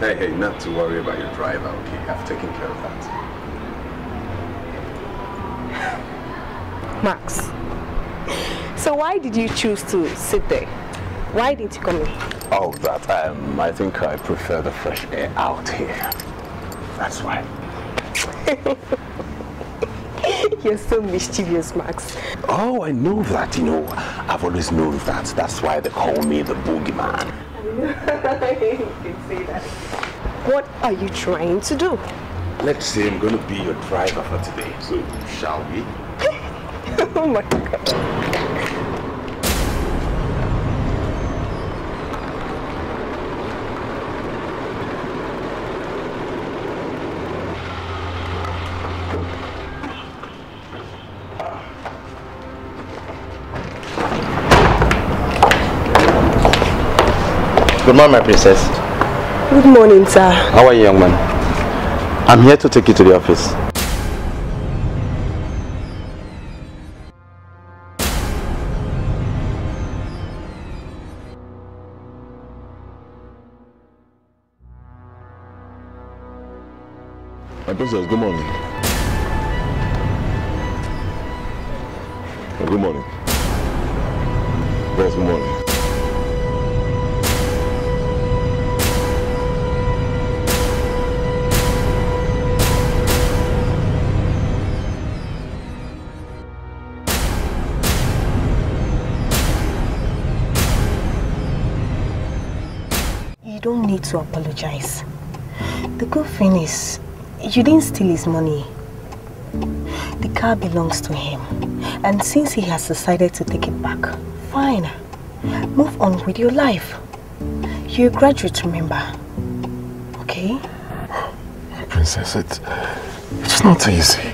Hey, hey, not to worry about your driver, okay? I've taken care of that. Max. So why did you choose to sit there? Why didn't you come in? Oh, that, um, I think I prefer the fresh air out here. That's why. You're so mischievous, Max. Oh, I know that, you know. I've always known that. That's why they call me the boogeyman. you can say that. What are you trying to do? Let's say I'm going to be your driver for today. So, shall we? oh my god. Good morning, my princess. Good morning, sir. How are you, young man? I'm here to take you to the office. My princess, good morning. You didn't steal his money. The car belongs to him. And since he has decided to take it back, fine. Move on with your life. You're a graduate, remember? Okay? Princess, it, it's not easy.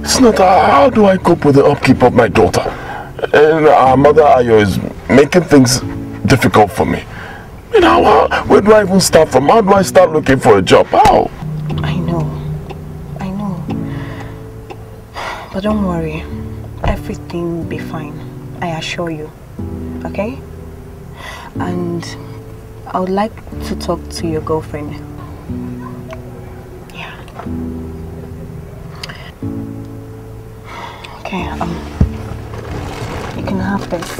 It's not, uh, how do I cope with the upkeep of my daughter? And our mother Ayo is making things difficult for me. You know, how, where do I even start from? How do I start looking for a job? How? But don't worry. Everything will be fine. I assure you. Okay? And I would like to talk to your girlfriend. Yeah. Okay, um you can have this.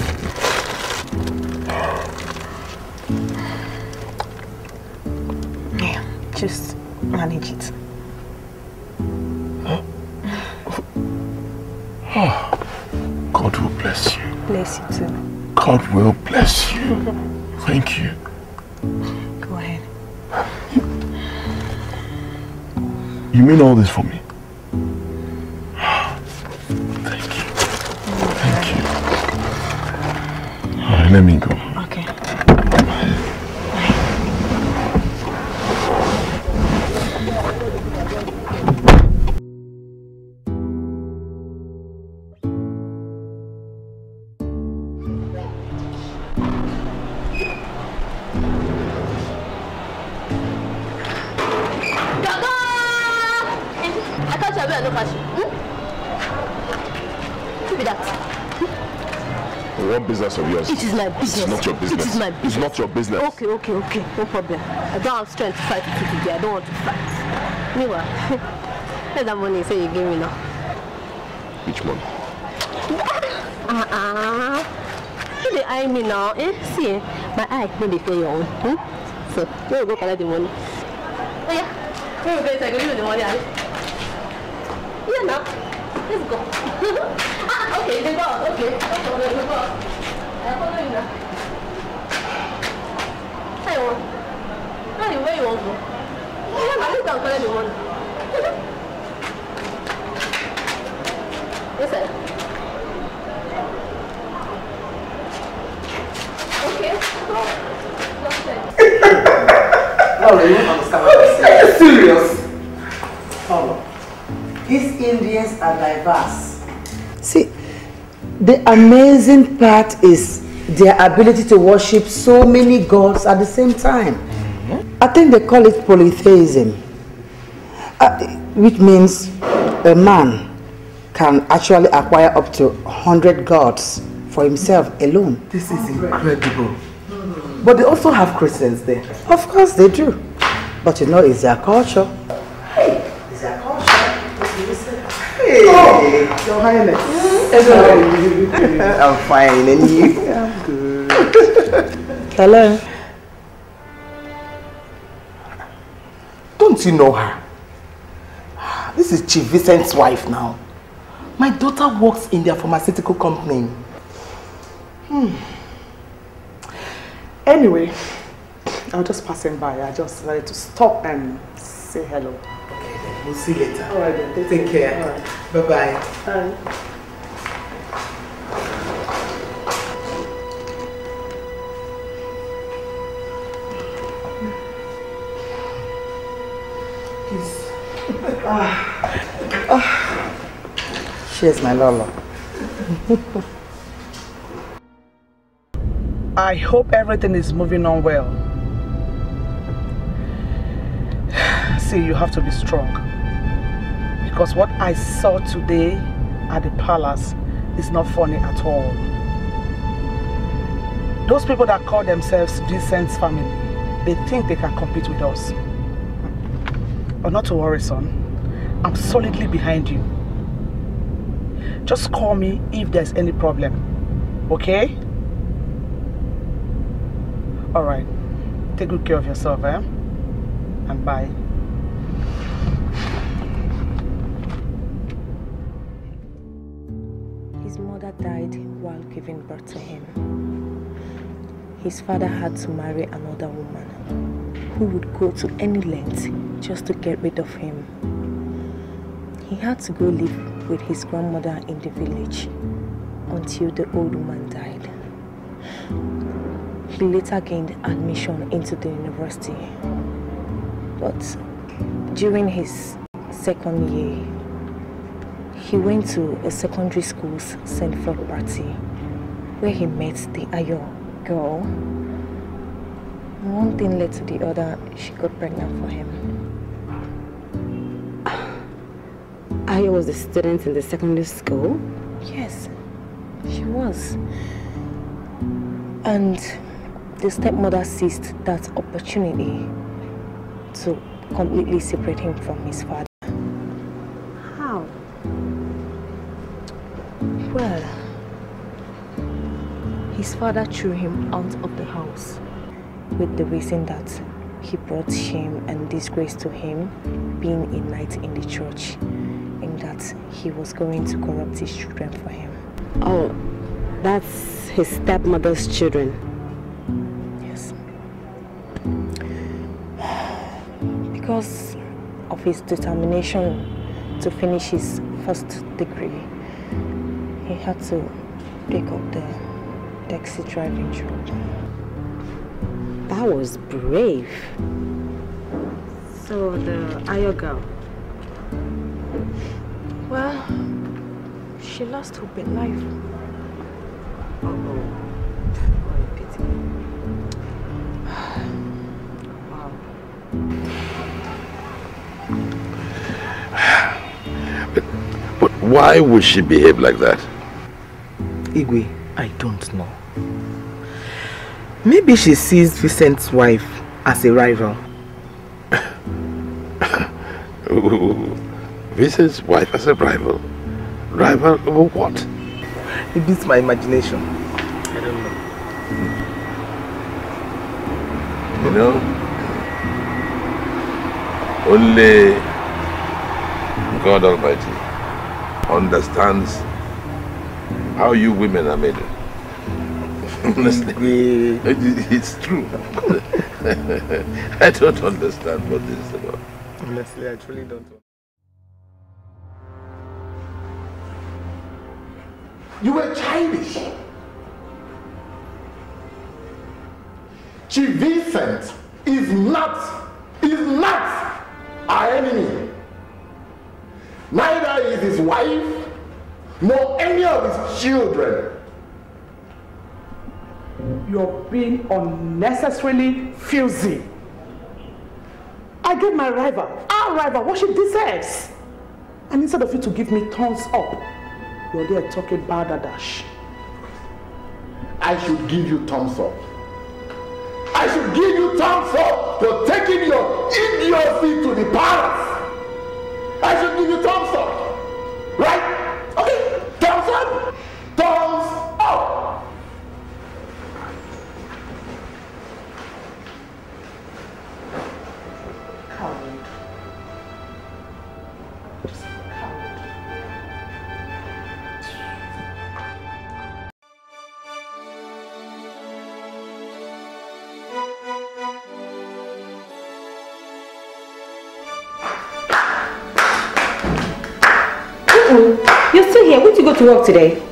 Yeah, just manage it. Oh, God will bless you. Bless you too. God will bless you. Thank you. Go ahead. You mean all this for me? Thank you. Thank you. All right, let me go. Business. It's not your business. It is my It's business. not your business. Okay, okay, okay. No problem. I don't have strength to fight with you today. I don't want to fight. Meanwhile, where's that money you say you gave me now? Which one? Uh-uh. You dey eye me now. Eh? See, eh? my eye no dey fail your own. Hmm? So, where you go collect the money? Oh yeah. Where you go inside? Go give me the money, Abi. Yeah, now. Let's go. ah, okay, they go. Okay. Problem, they go. I follow you now. Yeah, now let's go and collect the money. yes, sir. Okay. Go. Go ahead. No, you don't understand what I'm saying. Are you serious? Follow. These Indians are diverse. See, the amazing part is their ability to worship so many gods at the same time. Mm-hmm. I think they call it polytheism, which means a man can actually acquire up to 100 gods for himself alone. This is incredible. Hmm. But they also have Christians there. Of course they do. But you know, it's their culture. Hey, it's their culture. Hey, oh, oh. Your Highness. I'm fine, and you? I'm good. Hello. Don't you know her? This is Chief Vincent's wife now. My daughter works in their pharmaceutical company. Hmm. Anyway, I was just passing by. I just wanted to stop and say hello. Okay, then we'll see you later. All right, then. Take, Take care. care. Bye-bye. Bye. Ah. Ah. Cheers, my Lolo. I hope everything is moving on well. See, you have to be strong. Because what I saw today at the palace is not funny at all. Those people that call themselves Vincent's family, they think they can compete with us. But not to worry, son. I'm solidly behind you. Just call me if there's any problem. Okay? Alright. Take good care of yourself, eh? And bye. His mother died while giving birth to him. His father had to marry another woman who would go to any length just to get rid of him. He had to go live with his grandmother in the village until the old woman died. He later gained admission into the university. But during his second year, he went to a secondary school's St. Party where he met the Ayo girl. One thing led to the other, she got pregnant for him. Aya was a student in the secondary school? Yes, she was. And the stepmother seized that opportunity to completely separate him from his father. How? Well, his father threw him out of the house with the reason that he brought shame and disgrace to him being a knight in the church that he was going to corrupt his children for him. Oh, that's his stepmother's children? Yes. Because of his determination to finish his first degree, he had to take up the taxi driving job. That was brave. So the Ayo girl, well, she lost hope in life. Oh, what a pity. wow. But, but why would she behave like that? Igwe, I don't know. Maybe she sees Vincent's wife as a rival. Vincent's wife as a rival. Rival over what? It beats my imagination. I don't know. You know, only God Almighty understands how you women are made. Honestly, it's true. I don't understand what this is about. Honestly, I truly don't. You were childish. Chief Vincent is not, is not our enemy. Neither is his wife, nor any of his children. You're being unnecessarily fusy. I gave my rival, our rival, what she deserves. And instead of you to give me thumbs up, You're there talking balderdash. I should give you thumbs up. I should give you thumbs up for taking your idiocy to the palace. I should give you thumbs up. Right? Okay, thumbs up. Thumbs up. Work today?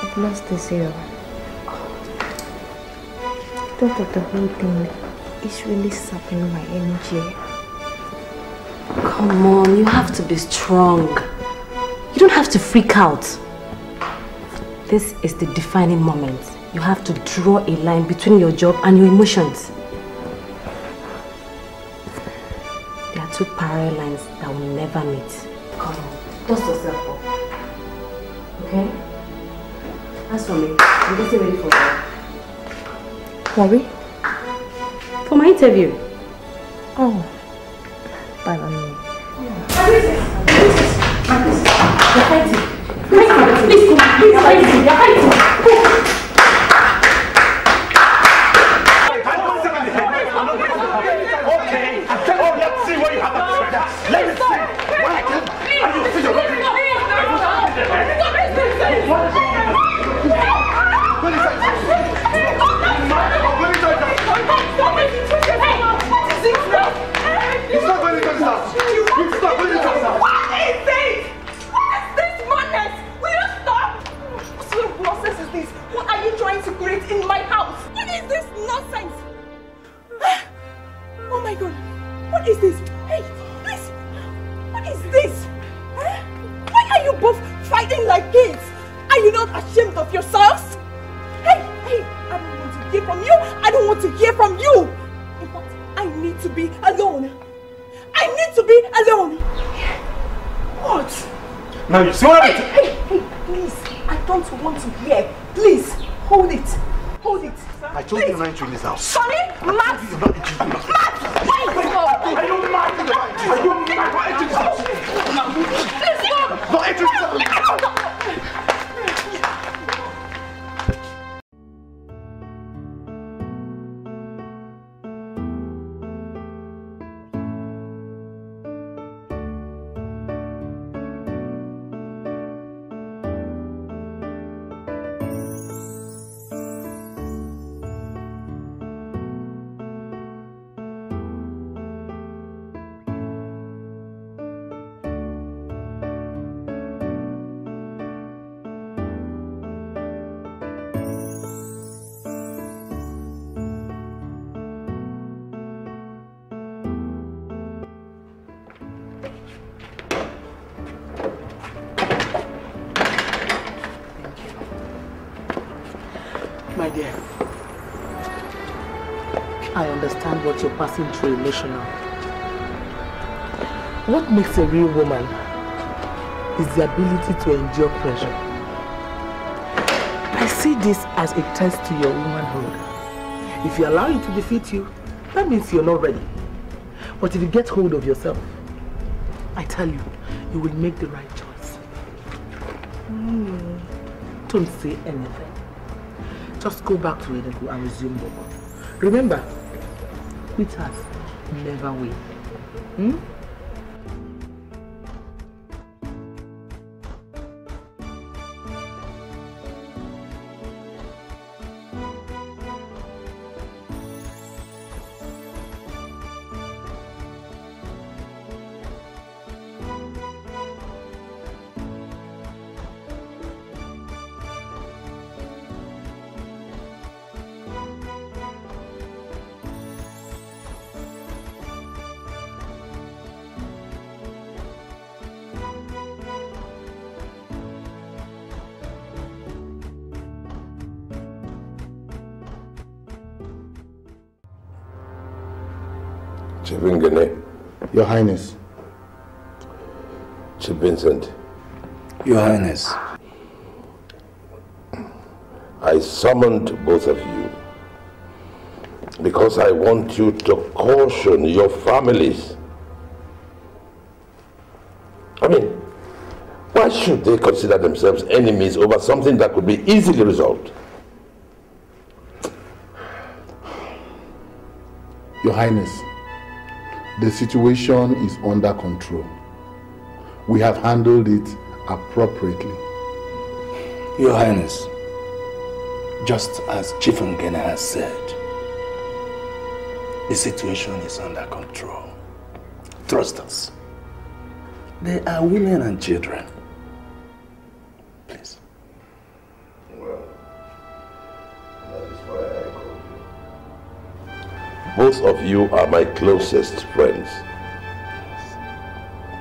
I've lost the zeal. Thought of the whole thing is really sapping my energy. Come on, you have to be strong. You don't have to freak out. This is the defining moment. You have to draw a line between your job and your emotions. There are two parallel lines that will never meet. Come on, dust yourself up. Okay? As for me, I'm getting ready for work. Worry? For my interview. Oh, pardon me. You're fighting. Please come, please come, please fighting. You're fighting. Now you see what Hey, I hey, hey, please. I don't want to hear. Please, hold it. Hold it. I told you you're not entering this house. Sonny, Max. Passing through emotional. What makes a real woman is the ability to endure pressure. I see this as a test to your womanhood. If you allow it to defeat you, that means you're not ready. But if you get hold of yourself, I tell you, you will make the right choice. Hmm. Don't say anything. Just go back to Enugu and resume work. Remember, quitters never win. Hmm? Highness. Chief Vincent. Your Highness. I summoned both of you because I want you to caution your families. I mean, why should they consider themselves enemies over something that could be easily resolved? Your Highness, the situation is under control. We have handled it appropriately. Your Highness, just as Chief Ngene has said, the situation is under control. Trust us. They are women and children. Of you are my closest friends.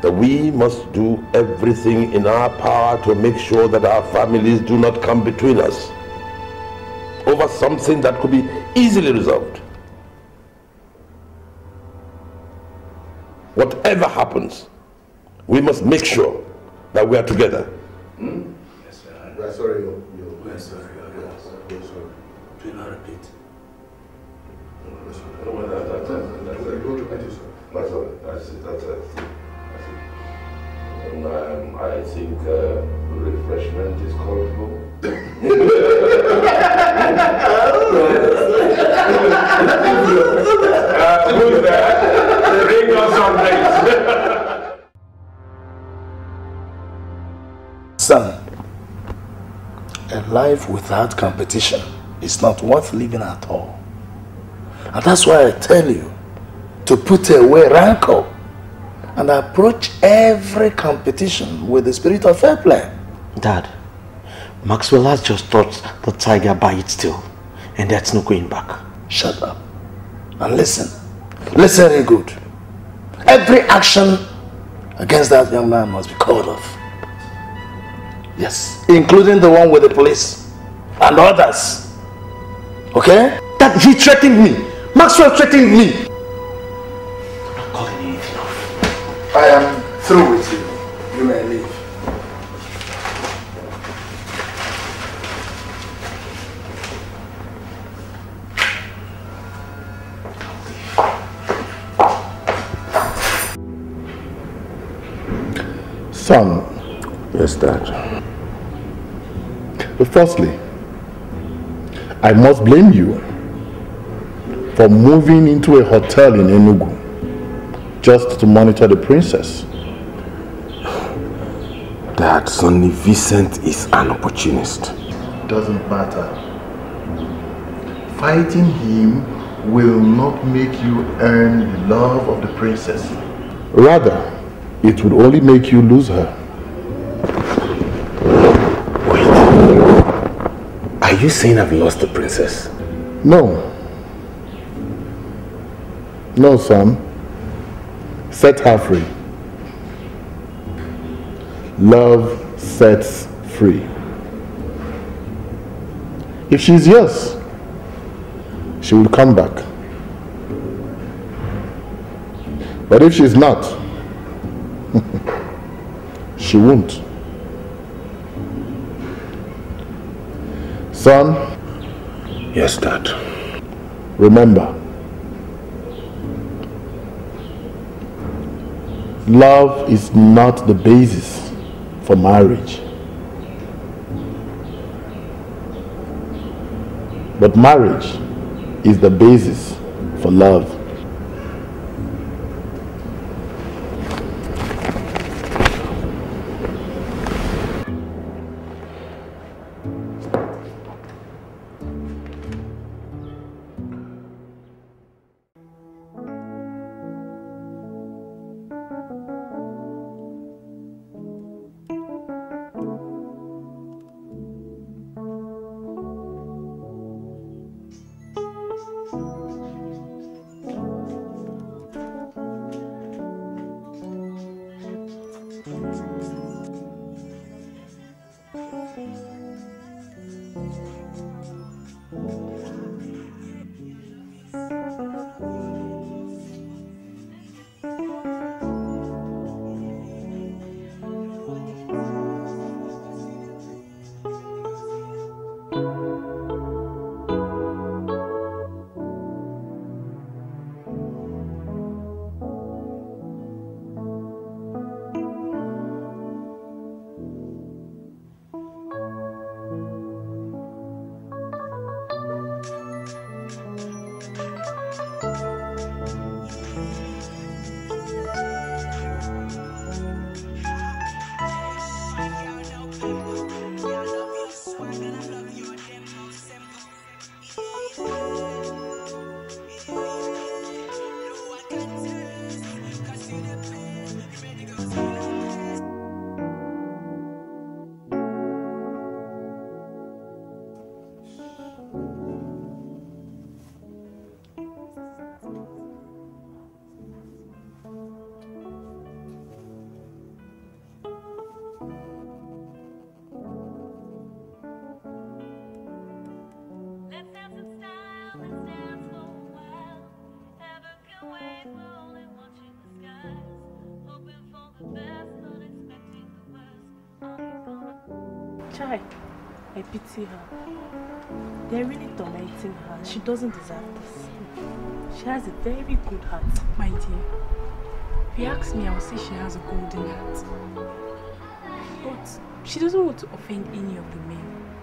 That we must do everything in our power to make sure that our families do not come between us over something that could be easily resolved. Whatever happens, we must make sure that we are together. Hmm? Yes, sir. I think uh, refreshment is called for. who's there? Son, a life without competition is not worth living at all. And that's why I tell you to put away rancor and approach every competition with the spirit of fair play. Dad, Maxwell has just taught the tiger by its tail, and that's no going back. Shut up and listen. Listen very good. Every action against that young man must be called off. Yes, including the one with the police and others. Okay? That he threatened me. Maxwell threatened me. I am through with you. You may leave. Son. Yes, Dad. Firstly, I must blame you for moving into a hotel in Enugu just to monitor the princess. That Sonny Vincent is an opportunist. Doesn't matter. Fighting him will not make you earn the love of the princess. Rather, it would only make you lose her. Wait. Are you saying I've lost the princess? No. No, son. Set her free. Love sets free. If she's yours, she will come back. But if she's not, she won't. Son? Yes, Dad. Remember, love is not the basis for marriage. But marriage is the basis for love. Chai, I pity her. They're really tormenting her. She doesn't deserve this. She has a very good heart. My dear, if you ask me, I will say she has a golden heart. But she doesn't want to offend any of the men.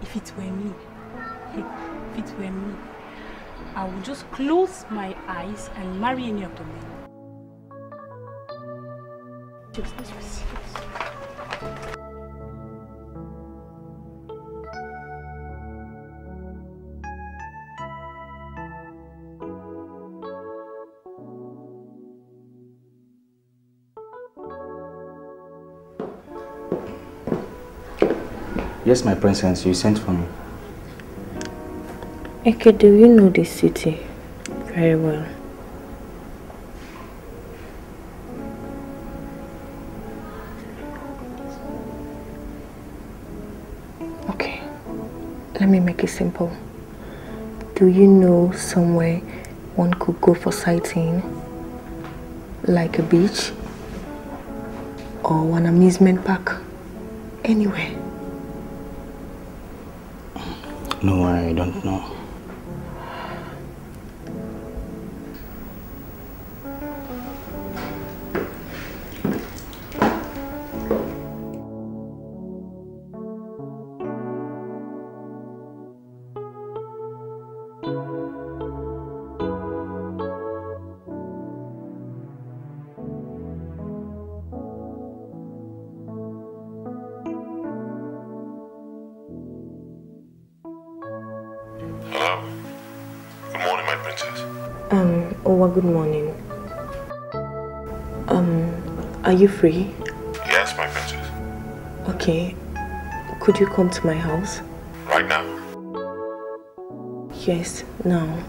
If it were me, if it were me, I would just close my eyes and marry any of the men. Just let's Yes, my princess, you sent for me. Eke, do you know this city very well? Okay, let me make it simple. Do you know somewhere one could go for sightseeing? Like a beach? Or an amusement park? Anywhere? No, I don't know. Good morning. Um, are you free? Yes, my princess. Okay. Could you come to my house? Right now. Yes, now.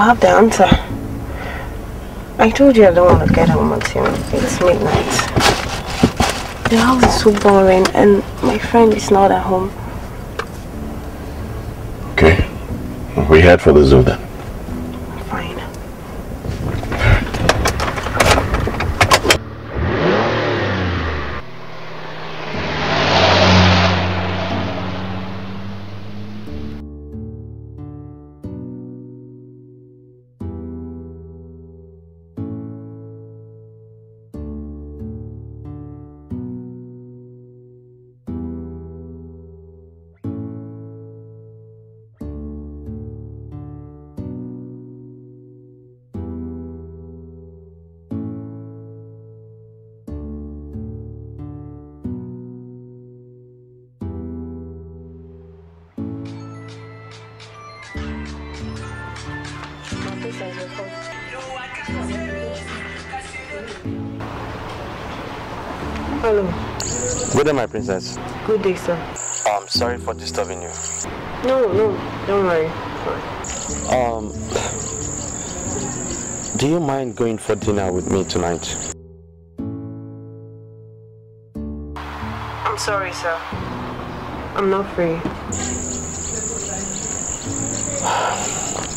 You have the answer. I told you I don't want to get home until it's midnight. The house is so boring and my friend is not at home. Okay. We head for the zoo then. Day, my princess. Good day, sir. I'm sorry for disturbing you. No, no, don't worry. Um, do you mind going for dinner with me tonight? I'm sorry, sir. I'm not free.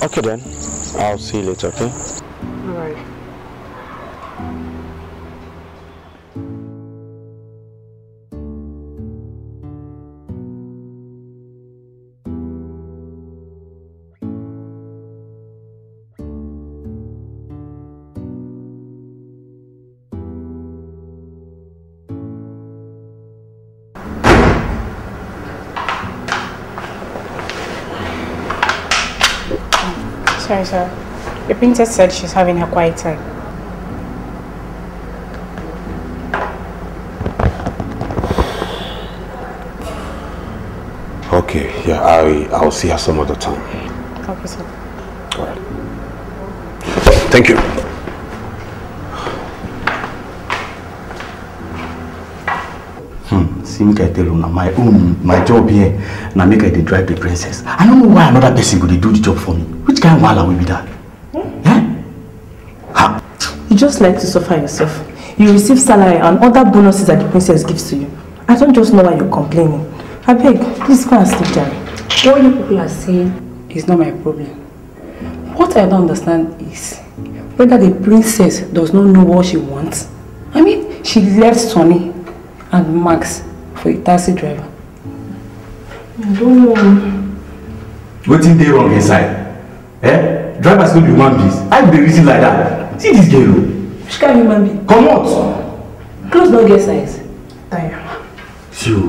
Okay then. I'll see you later, okay? Princess said she's having her quiet time. Okay, yeah, I, I'll see her some other time. Okay, sir. Thank you. Hmm. See, make I tell you now, my own, my job here, now make I drive the princess. I don't know why another person dey do the job for me. Which kind of wahala will be that? You just like to suffer yourself. You receive salary and other bonuses that the princess gives to you. I don't just know why you're complaining. I beg, please go and sleep, Jerry. What you people are saying is not my problem. What I don't understand is whether the princess does not know what she wants. I mean, she left Sonny and Max for a taxi driver. I don't know. Wetin dey wrong inside? Eh? Drivers no be beings. How you dey reason like that? See this girl. Which kind of human being? Comot! Clothes no get size. Tire. See o,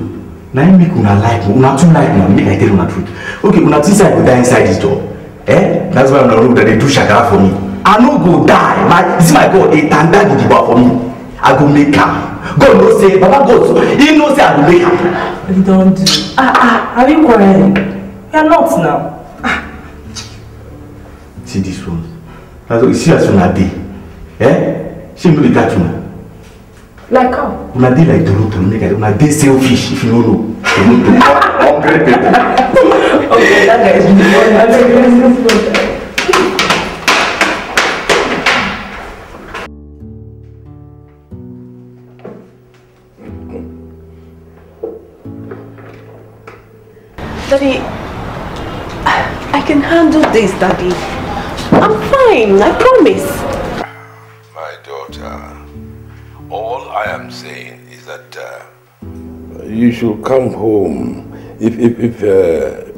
na im make una like una too like una make I tell una truth. Okay, una say I go die inside this job. Eh? That's why una know that they do shakara for me. I no go die. My, see my God, a tanda gidigba for me. I go make am. God know say, Baba God, he know say I go make am. You don't do. Ah ah, are you quarreling? You are not now. See this one. That's what you see as una dey. Eh? Shey no dey catch una. Like how? Una dey like tolo tolo make I una dey selfish if you no know. Tolo tolo hungry people. Okay, that guy is really funny. I beg you, let's go. Daddy, I can handle this, Daddy. I'm fine, I promise. My daughter, all I am saying is that uh, You should come home if if if, uh,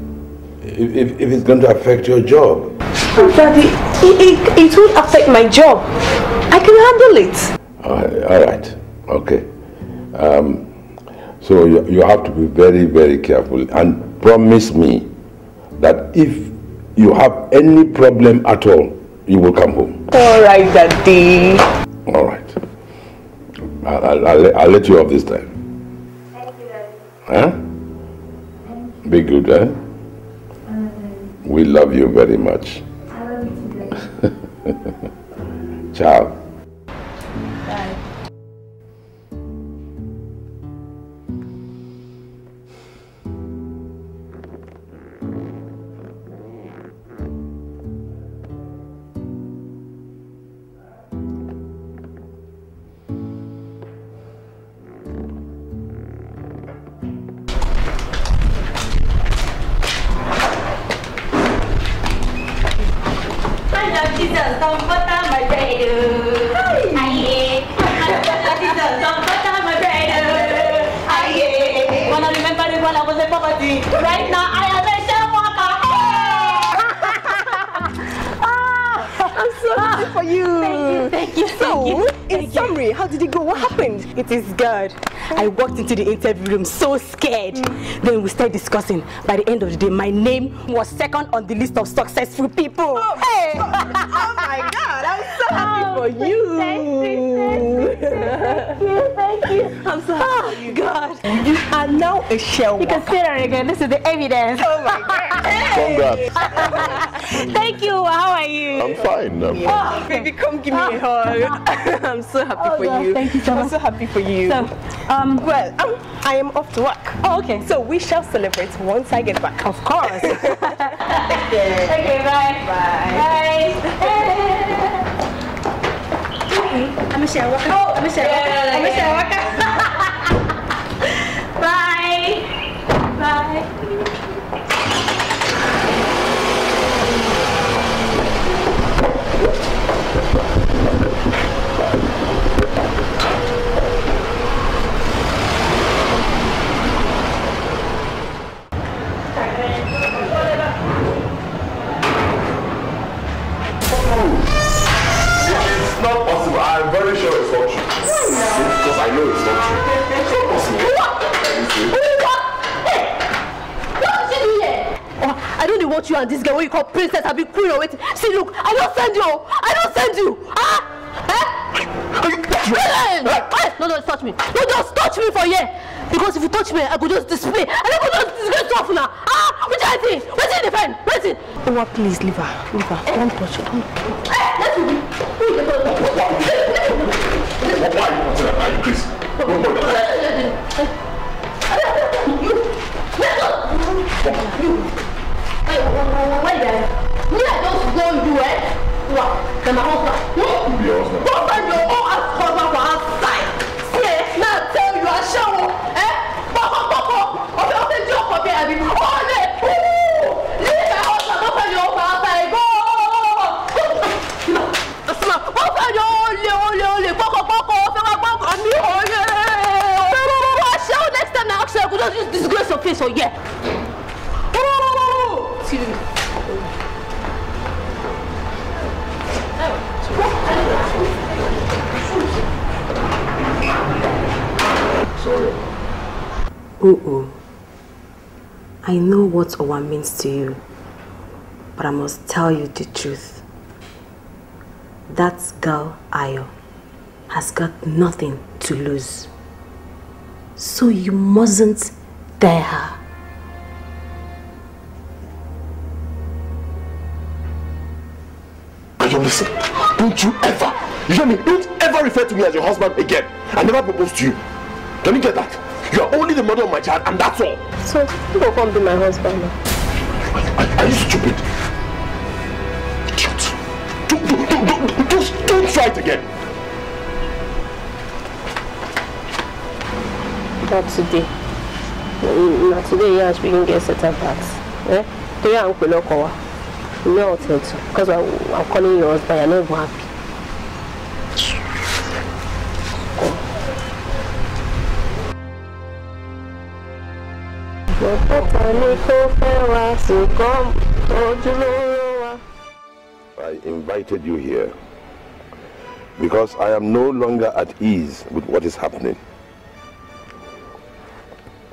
if if if it's going to affect your job. Daddy, it, it, it won't affect my job. I can handle it. All right, all right. okay. Um, so you, you have to be very very careful and promise me that if you have any problem at all, you will come home. All right, Daddy. All right. I'll, I'll, I'll, let- I'll let you off this time. Thank you, Daddy. Huh? Be good, eh? We love you very much. Ciao. By the end of the day, my name was second on the list of successful people. Hey! oh my God! I'm so happy for you. Thank you, thank you. thank you. I'm so happy for you. God. You are now a shell You can say that again. This is the evidence. Oh my God. Congrats. Thank you. How are you? I'm fine. I'm fine. Oh, baby, come give me a hug. I'm so happy Oh, for God, you. thank you so much. I'm so happy for you. So, um, well, um, I am off to work. Oh, okay. So we shall celebrate once I get back. Of course. Care. Okay, bye. Bye. I'm a share worker. Oh, I'm a share worker. I'm a share worker. Send you. I don't send you. Ah? Eh? No, don't touch me. No, just touch me for here. Because if you touch me, I could just display. And I could just disgrace off now. Ah, which I think? Where's in the pen? Where's it? Oh, please, leave her. Leave her. Don't touch her. Don't. Eh, what Owa means to you, but I must tell you the truth. That girl, Ayo, has got nothing to lose. So you mustn't dare her. Listen. Don't you ever, you hear me? Don't ever refer to me as your husband again. I never proposed to you. Can you get that? You are only the mother of my child, and that's all. So, you go come be my husband now. Are, you stupid? Idiot. Don't, don't, don't, don't, don't, don't it again. Not today. Not today, yeah, we can get up backs. Eh? Today, I'm going to call You know I'll tell you. Because I'm, I'm calling your husband, you're not happy. I invited you here because I am no longer at ease with what is happening.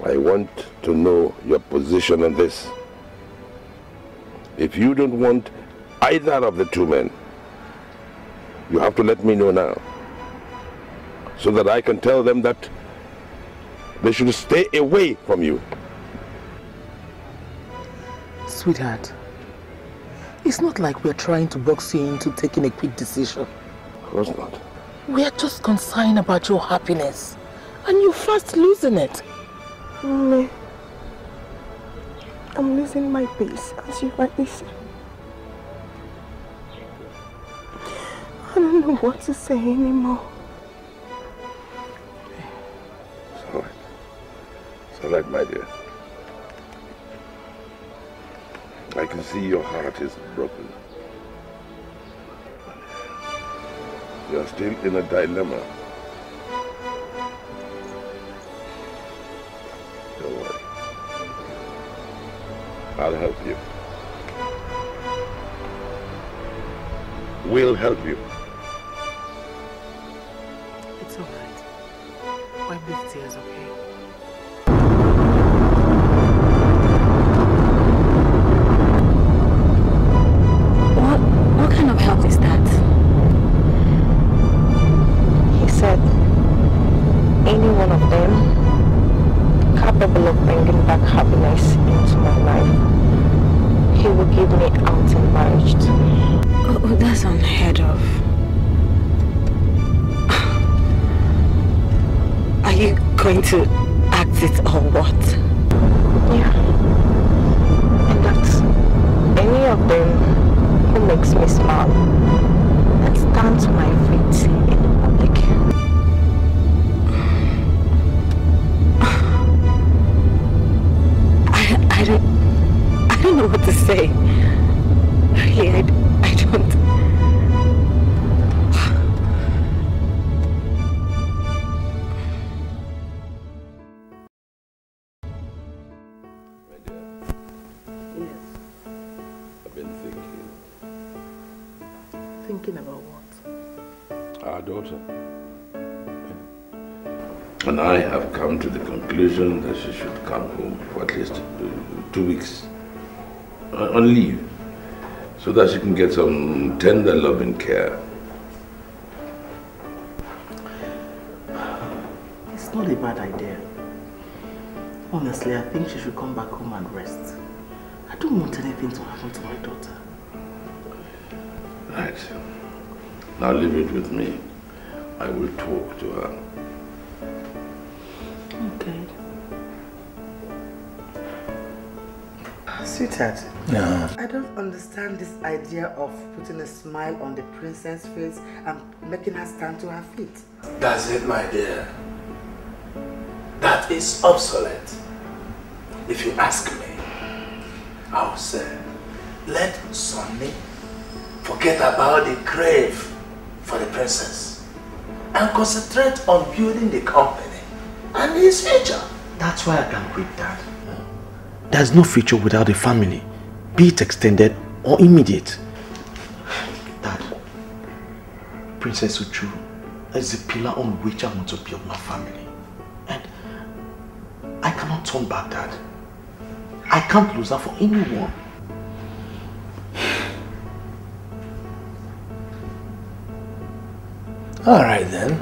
I want to know your position on this. If you don't want either of the two men, you have to let me know now so that I can tell them that they should stay away from you. Sweetheart, it's not like we're trying to box you into taking a quick decision. Of course not. We're just concerned about your happiness. And you're fast losing it. Mommy, I'm losing my peace, as you rightly say. I don't know what to say anymore. It's all right. It's all right, my dear. I can see your heart is broken. You are still in a dilemma. Don't worry. I'll help you. We'll help you. It's all right. Wipe these tears, okay? Can get some tender loving care. It's not a bad idea. Honestly, I think she should come back home and rest. I don't want anything to happen to my daughter. Right. Now leave it with me. I will talk to her. Okay. Sweetheart. No. I don't understand this idea of putting a smile on the princess' face and making her stand to her feet. That's it, my dear. That is obsolete. If you ask me, I will say, let Sonny forget about the grave for the princess and concentrate on building the company and his future. That's why I can quit that. There's no future without a family, be it extended or immediate. Dad, Princess Uchu is the pillar on which I want to build my family. And I cannot turn back, Dad. I can't lose her for anyone. Alright then.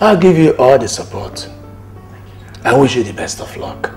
I'll give you all the support. I wish you the best of luck.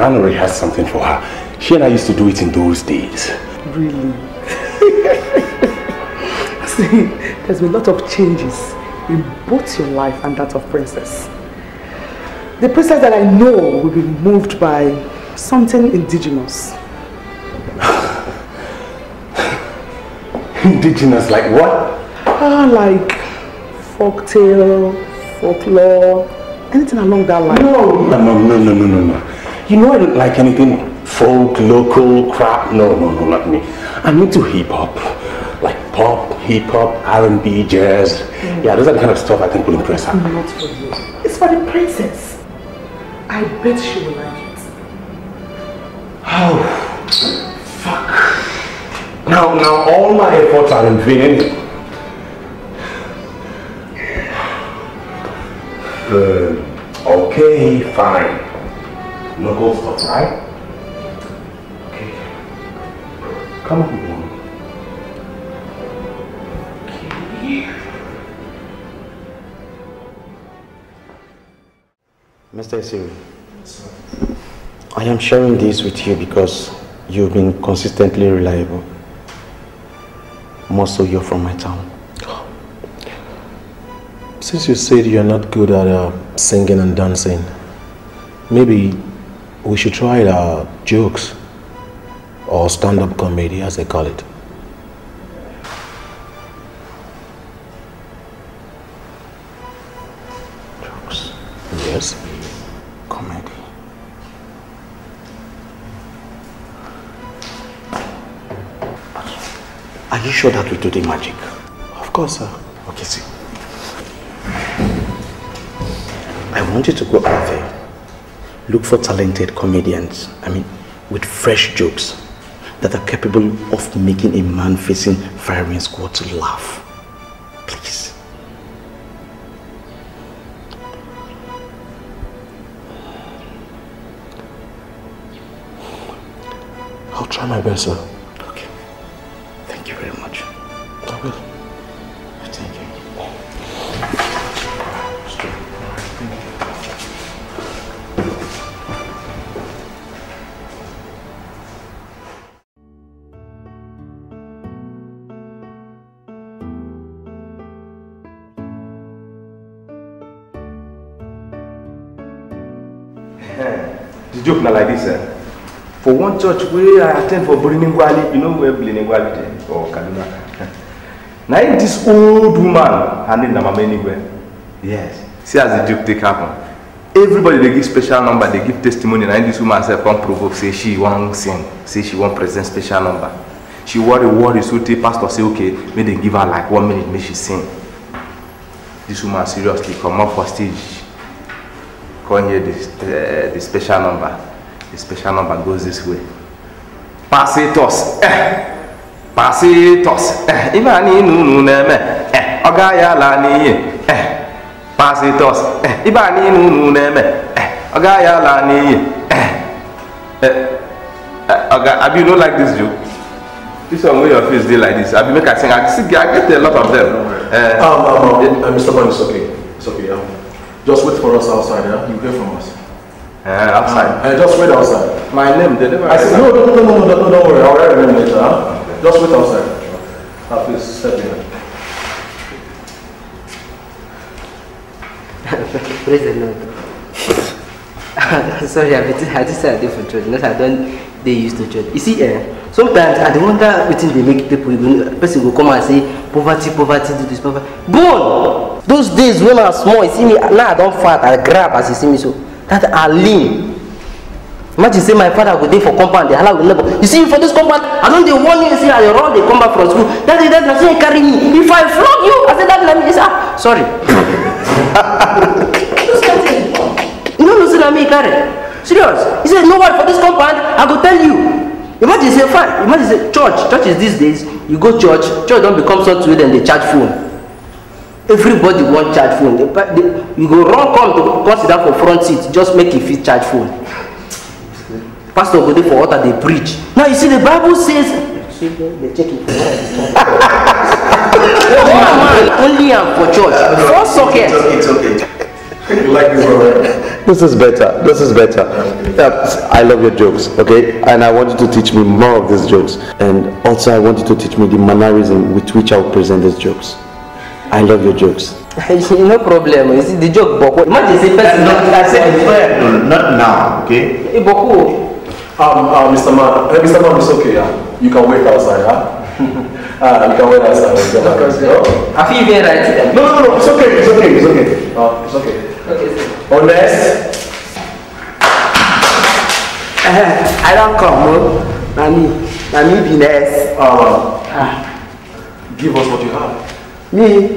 So I'm trying to rehearse something for her. She and I used to do it in those days. Really? See, there's been a lot of changes in both your life and that of Princess. The princess that I know will be moved by something indigenous. Indigenous, like what? Ah, like folktale, folklore, anything along that line. No, no, no, no, no, no, no. You know I don't like anything folk, local, crap. No, no, no, not me. I'm into hip hop. Like pop, hip hop, R&B, jazz. Yeah, those are the kind of stuff I think will impress her. Not for you. It's for the princess. I bet she will like it. Oh, fuck. Now, now all my efforts are in vain. Uh, okay, fine. Local stuff, right? Okay. Come on, Mom. Mr. Siri, I am sharing this with you because you've been consistently reliable. More so you're from my town. Since you said you're not good at uh, singing and dancing, maybe we should try uh, jokes or stand-up comedy, as they call it. Jokes. Yes. Comedy. Are you sure that we do the magic? Of course, sir. Okay, see. I want you to go out there, look for talented comedians, I mean, with fresh jokes that are capable of making a man facing firing squad to laugh. Please. I'll try my best, sir. Na like this, eh? For one church wey I attend for Boriningwali, you know where Boriningwali dey for Kaduna. na im this old woman, her name na Mama Enigwe. Yes. See as the joke take happen. Everybody dey give special number, dey give testimony. Na this woman sef come provoke say she wan sing, say she wan present special number. She worry worry so tey pastor say okay, make dem give her like one minute make she sing. This woman seriously comot for stage come hear uh, the special number. The special number goes this way. Pasitos, eh, pasitos, eh, ibe anyị unu na-eme, eh, ọ gaghị ala n'iyi, eh, pasitos, eh, ibe anyị unu na-eme, eh, ọ gaghị ala n'iyi, eh, eh, eh, oga, abi you no like this joke? This one wey your face dey like this, abi make I sing, I see, I get a lot of them. Uh, Um, um, um, uh, Mr. Bond, it's okay. It's okay. Um, just wait for us outside, yeah? You hear from us. Uh, outside. Uh, just wait outside. My name, they never. I said, no, no, no, no, no, no, no, don't worry. I'll write your name later, huh? Just wait outside. Uh, please, step in. Praise the Lord. Sorry, I just I just said I did for church. Not I don't they used to church. You see, eh, sometimes I wonder wetin dey make people even person go come and say poverty, poverty, do this, poverty. Bone! Those days when I was small, you see me now I don fat, I grab as you see me so. That I lean. Imagine say my father go dey for compound, dey hala with neighbor. You see me for this compound, I don dey warn you, say I dey run dey come back from school. Daddy, daddy, na so you carry me. If I flog you, I say daddy, let me. He say, ah, sorry. you no know say na me he carry serious he say no worry for this compound i go tell you imagine say fine imagine say church church is these days you go church church don become something wey dem dey charge phone everybody want charge phone they, they, you go run come to come sit down for front seat just make you fit charge phone pastor go dey for altar dey preach now you see the bible says sweep they check it for only am for church. Four sockets. It's okay, it's okay. Like this This is better. This is better. Yeah, I love your jokes, okay? And I want you to teach me more of these jokes. And also, I want you to teach me the mannerism with which I will present these jokes. I love your jokes. no problem. You see, the joke, Boko. Imagine say person not I said it's Not now, okay? Hey, Boko. Um, uh, Mr. Man, uh, Mr. Man, it's okay. Yeah? You can wait outside, huh? ah, you can wait outside. Okay. I feel very right to. No, no, no, it's okay, it's okay, it's okay. Uh, it's okay. Okay, sir. Oh. Uh, I don't come, no. Na me, na me be next. Uh, give us what you have. Me,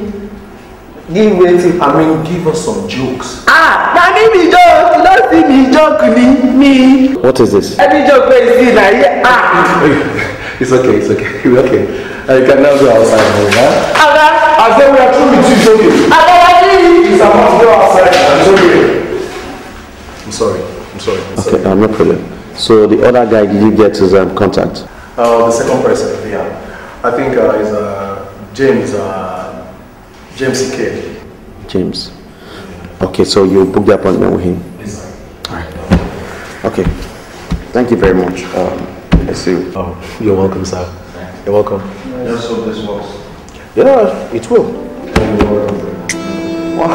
give me wetin. I mean, give us some jokes. Ah, na me be joke. You don't see me joke ni me. What is this? Every joke wey you see na here. Ah. It's okay, it's okay, it's okay. Uh, you can now go outside now, huh? Aga. I said we are through with you, it's okay. Aga, It's about to go outside, it's okay. I'm sorry, I'm sorry. I'm sorry. Okay, uh, no problem. So the other guy, did you get his um, contact? Uh, the second person, yeah. I think uh, is uh, James, uh, James Ike. James. Okay, so you booked the appointment with him. Yes. Alright. Okay. Thank you very much. Um, I see you. Oh, you're welcome, sir. You're welcome. Just hope this works. Yeah, it will. What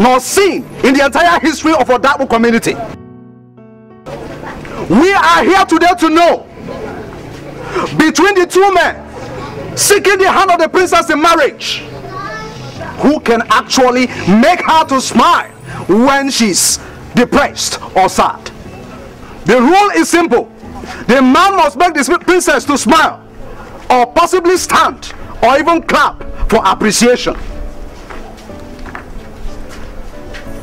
nor seen in the entire history of our Dabu community. We are here today to know between the two men seeking the hand of the princess in marriage who can actually make her to smile when she's depressed or sad. The rule is simple. The man must make the princess to smile or possibly stand or even clap for appreciation.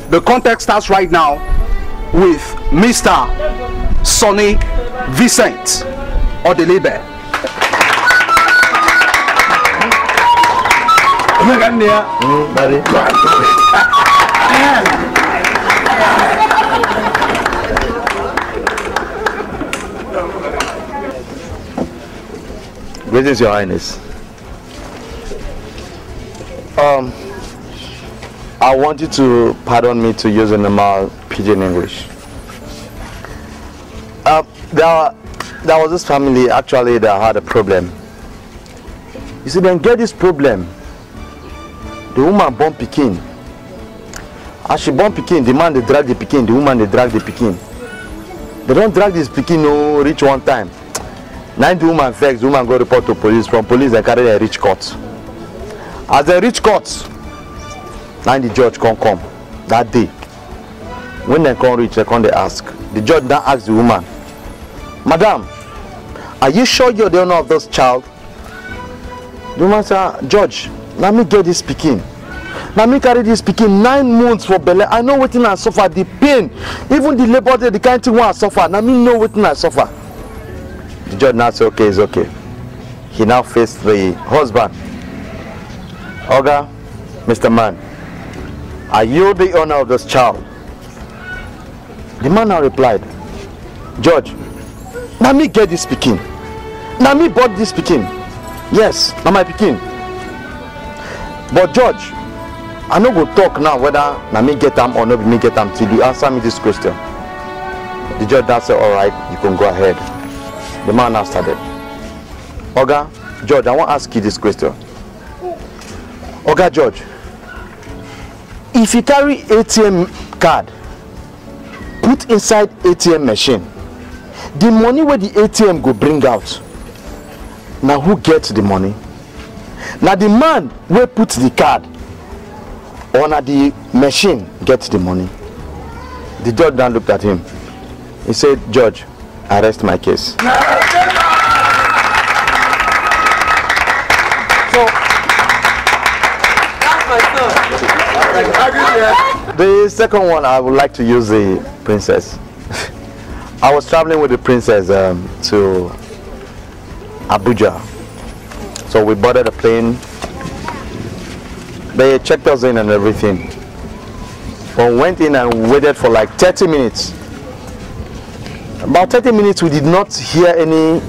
The context starts right now with Mr. Sonny Vincent Odelibe. Greetings, Your Highness. Um, I want you to pardon me to use a normal pidgin English. Uh, there, there was this family actually that had a problem. You see, then get this problem. The woman born Pekin. As she born Pekin, the man they drag the Pekin, the woman they drag the Pekin. They don't drag this Pekin no reach one time. Now the woman vex, the woman go report to police. From police, they carry a reach court. As they reach court, now the judge come come that day. When they come reach, they come they ask. The judge now ask the woman, Madam, are you sure you're the owner of this child? The woman say, Judge, let me get this pikin. Let me carry this pikin nine months for belle. I know wetin I suffer, the pain, even the labor, the kind thing wey I suffer. Na me know wetin I suffer. The judge now say, okay, it's okay. He now faced the husband. Oga, Mr. Man, are you the owner of this child? The man now replied, Judge, na me get this pikin. Na me bought this pikin. Yes, na my pikin. But Judge, I no go talk now whether na me get am or no be me get am till you answer me this question. The judge now say, all right, you can go ahead. The man now started. Oga, Judge, I want to ask you this question. Oga, Judge, if you carry ATM card, put inside ATM machine, the money where the ATM go bring out, now who gets the money? Now the man wey put the card or na the machine get the money? The judge then looked at him. He said, Judge, arrest my case. The second one, I would like to use the princess. I was traveling with the princess um, to Abuja. So we boarded a plane. They checked us in and everything. We went in and waited for like 30 minutes. About 30 minutes, we did not hear any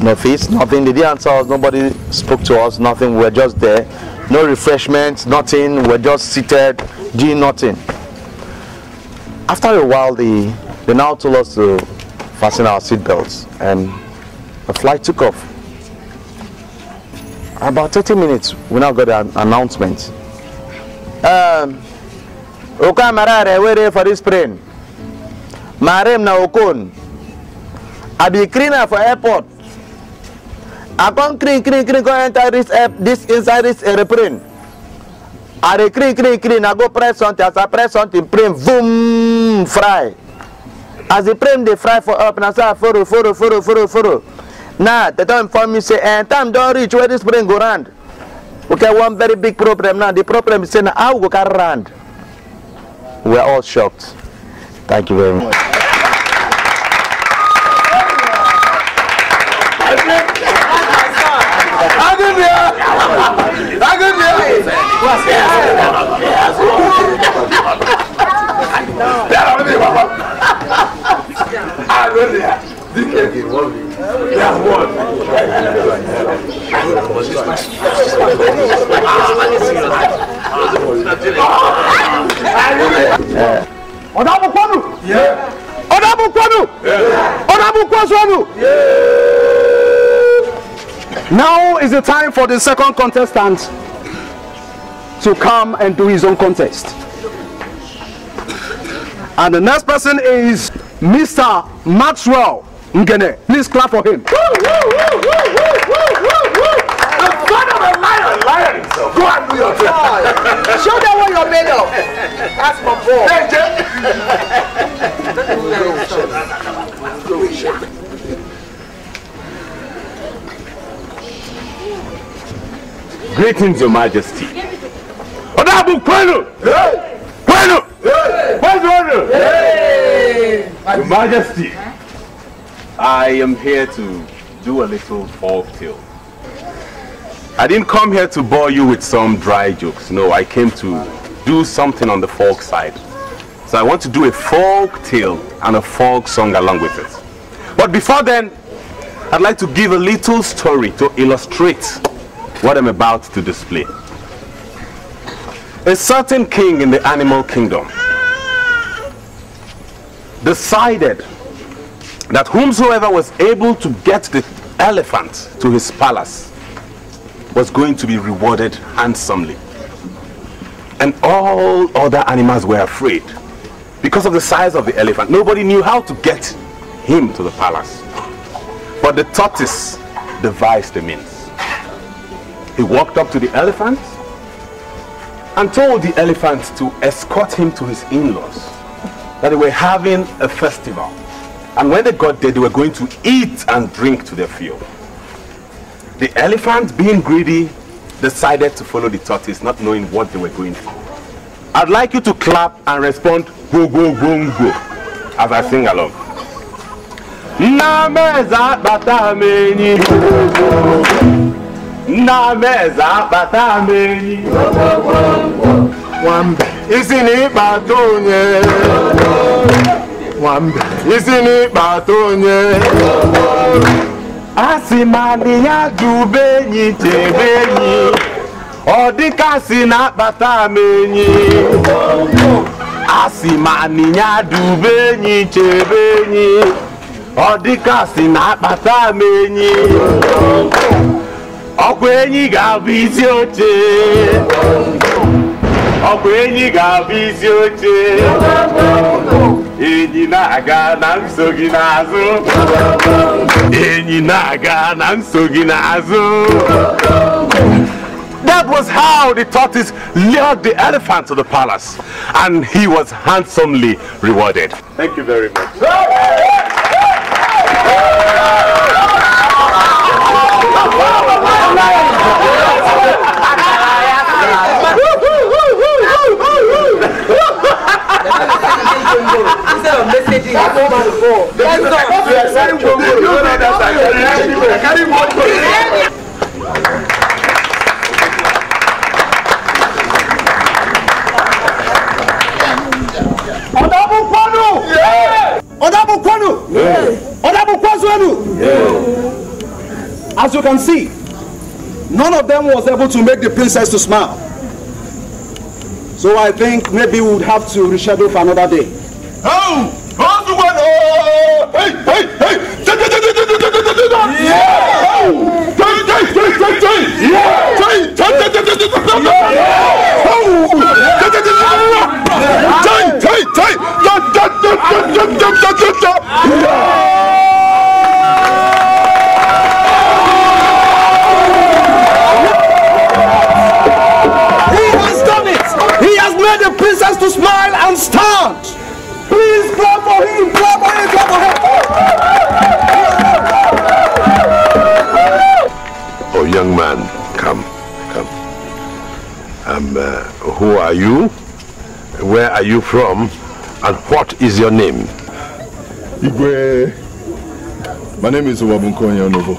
notice, nothing. They didn't answer us. Nobody spoke to us, nothing. We were just there. No refreshments, nothing. We're just seated, doing nothing. After a while, they, they now told us to fasten our seatbelts and the flight took off. About 30 minutes, we now got an announcement. Um, Oka Marare, wait for this plane. Marem na Okon. I'll be cleaner for airport. I come clean, clean, clean, go enter this app, this inside this airplane. I dey clean, clean, clean. I go press something. As I press something, plane boom, fry. As the plane dey fry for up, na so I follow, follow, follow, follow. Now they don inform me say, eh, time don reach where this plane go round. Okay, one very big problem now. The problem is say na how we go carry round. We are all shocked. Thank you very much. good there. That good there. That ought Yeah. Now is the time for the second contestant to come and do his own contest. And the next person is Mr. Maxwell Ngene. Please clap for him. The son of a lion, lion himself. Go and do your thing. Show them what you're made of. That's my boy. Hey, Jay. Greetings, Your Majesty. Odabu Kwenu! Kwenu! Kwenu! Your Majesty, I am here to do a little folk tale. I didn't come here to bore you with some dry jokes. No, I came to do something on the folk side. So I want to do a folk tale and a folk song along with it. But before then, I'd like to give a little story to illustrate what I'm about to display. A certain king in the animal kingdom decided that whomsoever was able to get the elephant to his palace was going to be rewarded handsomely. And all other animals were afraid because of the size of the elephant. Nobody knew how to get him to the palace. But the tortoise devised a means. He walked up to the elephant and told the elephant to escort him to his in-laws. That they were having a festival. And when they got there, they were going to eat and drink to their fill. The elephant, being greedy, decided to follow the tortoise, not knowing what they were going for. I'd like you to clap and respond, go, go, go, go, as I sing along. Na meza nna m eze akpata m enyi nwamba isi na ịkpata onye. Nwamba isi na ịkpata onye. A sị ya dube enyi chebe enyi. Ọ dịka si na akpata m enyi a ya dube enyi chebe enyi. Ọ dịka si na akpata m Ọkwa enyi ga-abụ isi oche. Ọkwa enyi ga-abụ isi oche. Enyi na-aga na nso gị n'azụ. Enyi na-aga na nso gị n'azụ. That was how the tortoise lured the elephant to the palace and he was handsomely rewarded. Thank you very much. instead of messaging you go man go yes sir as you can see. None of them was able to make the princess to smile. So I think maybe we would have to reschedule for another day. Oh! Hey, hey, hey! Yeah! Yeah! Yeah! He has the princess to smile and stand! Please clap for him! Clap for him! Clap for him! Oh, young man, come, come. Um, uh, who are you? Where are you from? And what is your name? Igwe, my name is Wabunko Novo.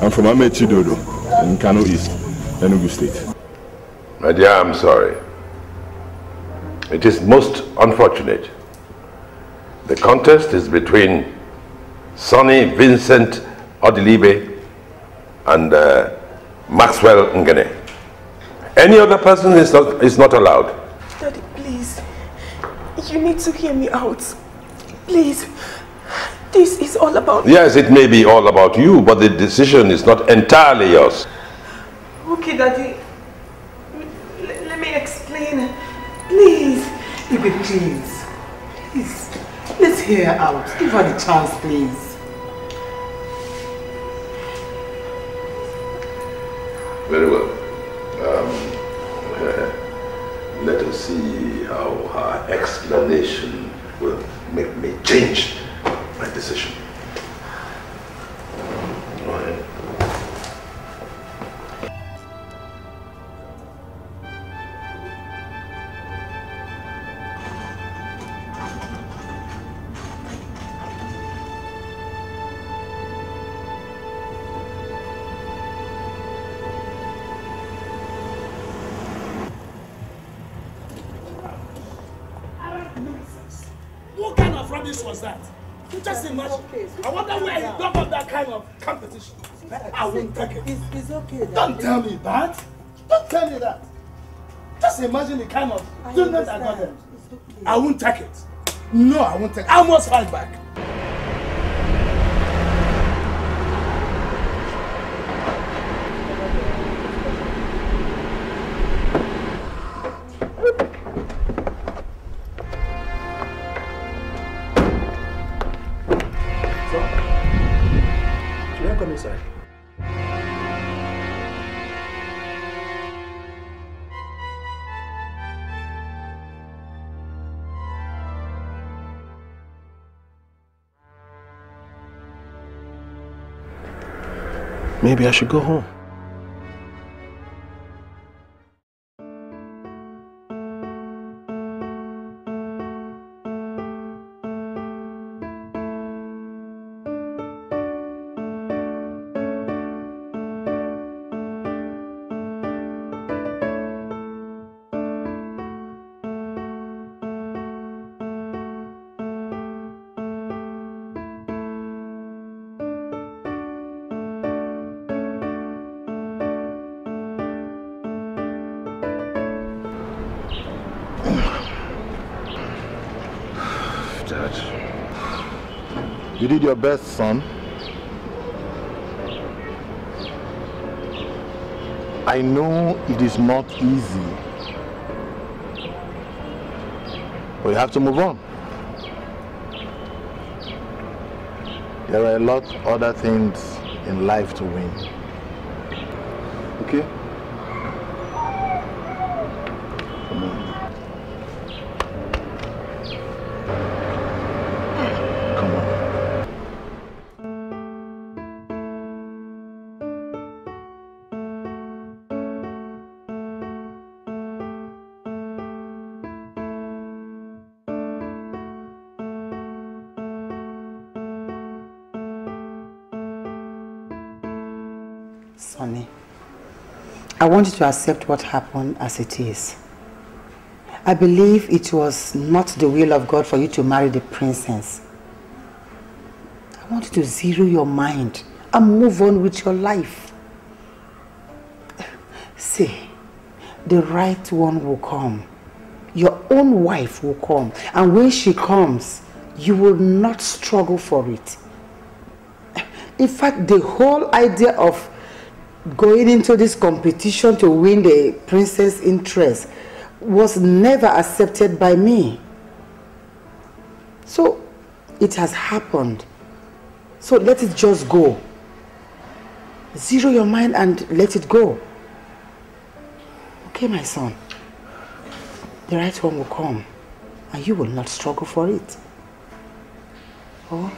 I'm from Amechi Idodo in Nkanu East, Enugu State. My dear, I'm sorry. It is most unfortunate. The contest is between Sonny Vincent Odilibe and uh, Maxwell Ngene. Any other person is not, is not allowed. Daddy, please. You need to hear me out. Please. This is all about Yes, it may be all about you, but the decision is not entirely yours. Okay, Daddy. L- let me explain. Please. Ibe, please. Please. Let's hear her out. Give her the chance, please. Very well. Um, uh, let us see how her explanation will make me change my decision. Don't tell me that. Don't tell me that. Just imagine the kind of student I got them. I won't take it. No, I won't take it. I must fight back. Maybe I should go home. Did your best, son. I know it is not easy. But you have to move on. There are a lot other things in life to win. Okay? I want you to accept what happened as it is. I believe it was not the will of God for you to marry the princess. I want you to zero your mind and move on with your life. See, the right one will come. Your own wife will come. And when she comes, you will not struggle for it. In fact, the whole idea of going into this competition to win the princess interest was never accepted by me. So it has happened. So let it just go. Zero your mind and let it go. Okay, my son. The right one will come and you will not struggle for it. Oh?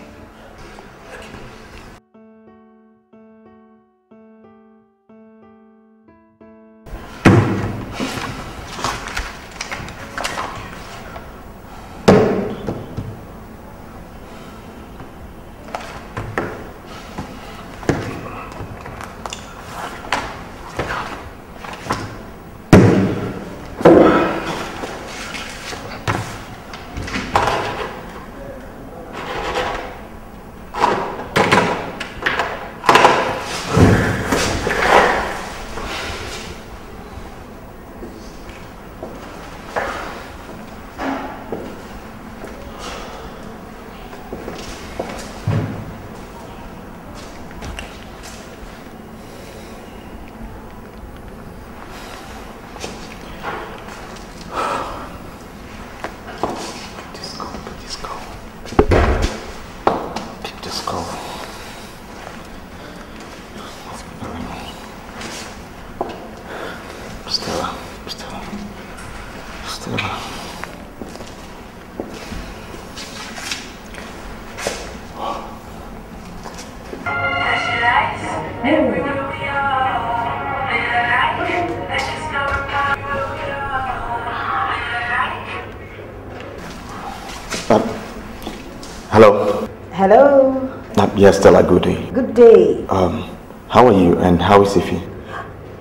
Yes, Stella, good day. Good day. Um, how are you and how is Ifi?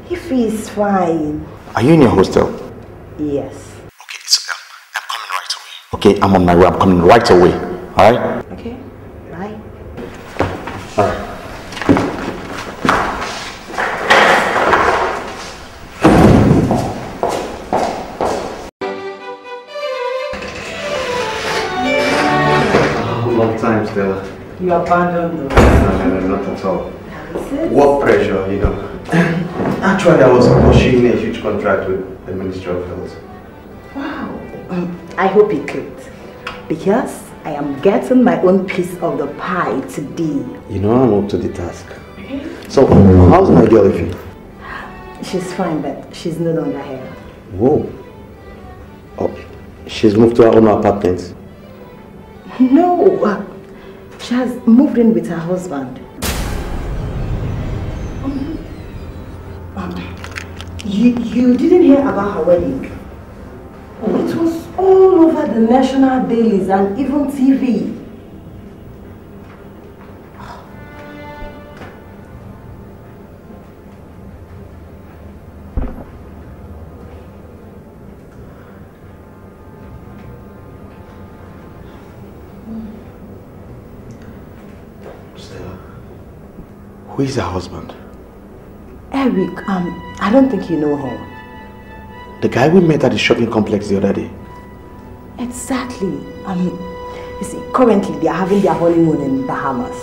Ify is fine. Are you in your hostel? Yes. Okay, I'm coming right away. Okay, I'm on my way. I'm coming right away. Alright? Okay. Bye. Alright. Long You abandoned us. No, no, no, not at all. What pressure, you know. Actually, I was pushing a huge contract with the Ministry of Health. Wow. Um, I hope you clicked. Because I am getting my own piece of the pie today. You know, I'm up to the task. So, how's my girl Ify? She's fine, but she's no longer here. Whoa. Oh, she's moved to her own apartment. No, uh, she has moved in with her husband. Um, You, you didn't hear about her wedding? It was all over the national dailies and even TV. Who is her husband? Eric, um, I don't think you know him. The guy we met at the shopping complex the other day. Exactly. Um, you see, currently they are having their honeymoon in Bahamas.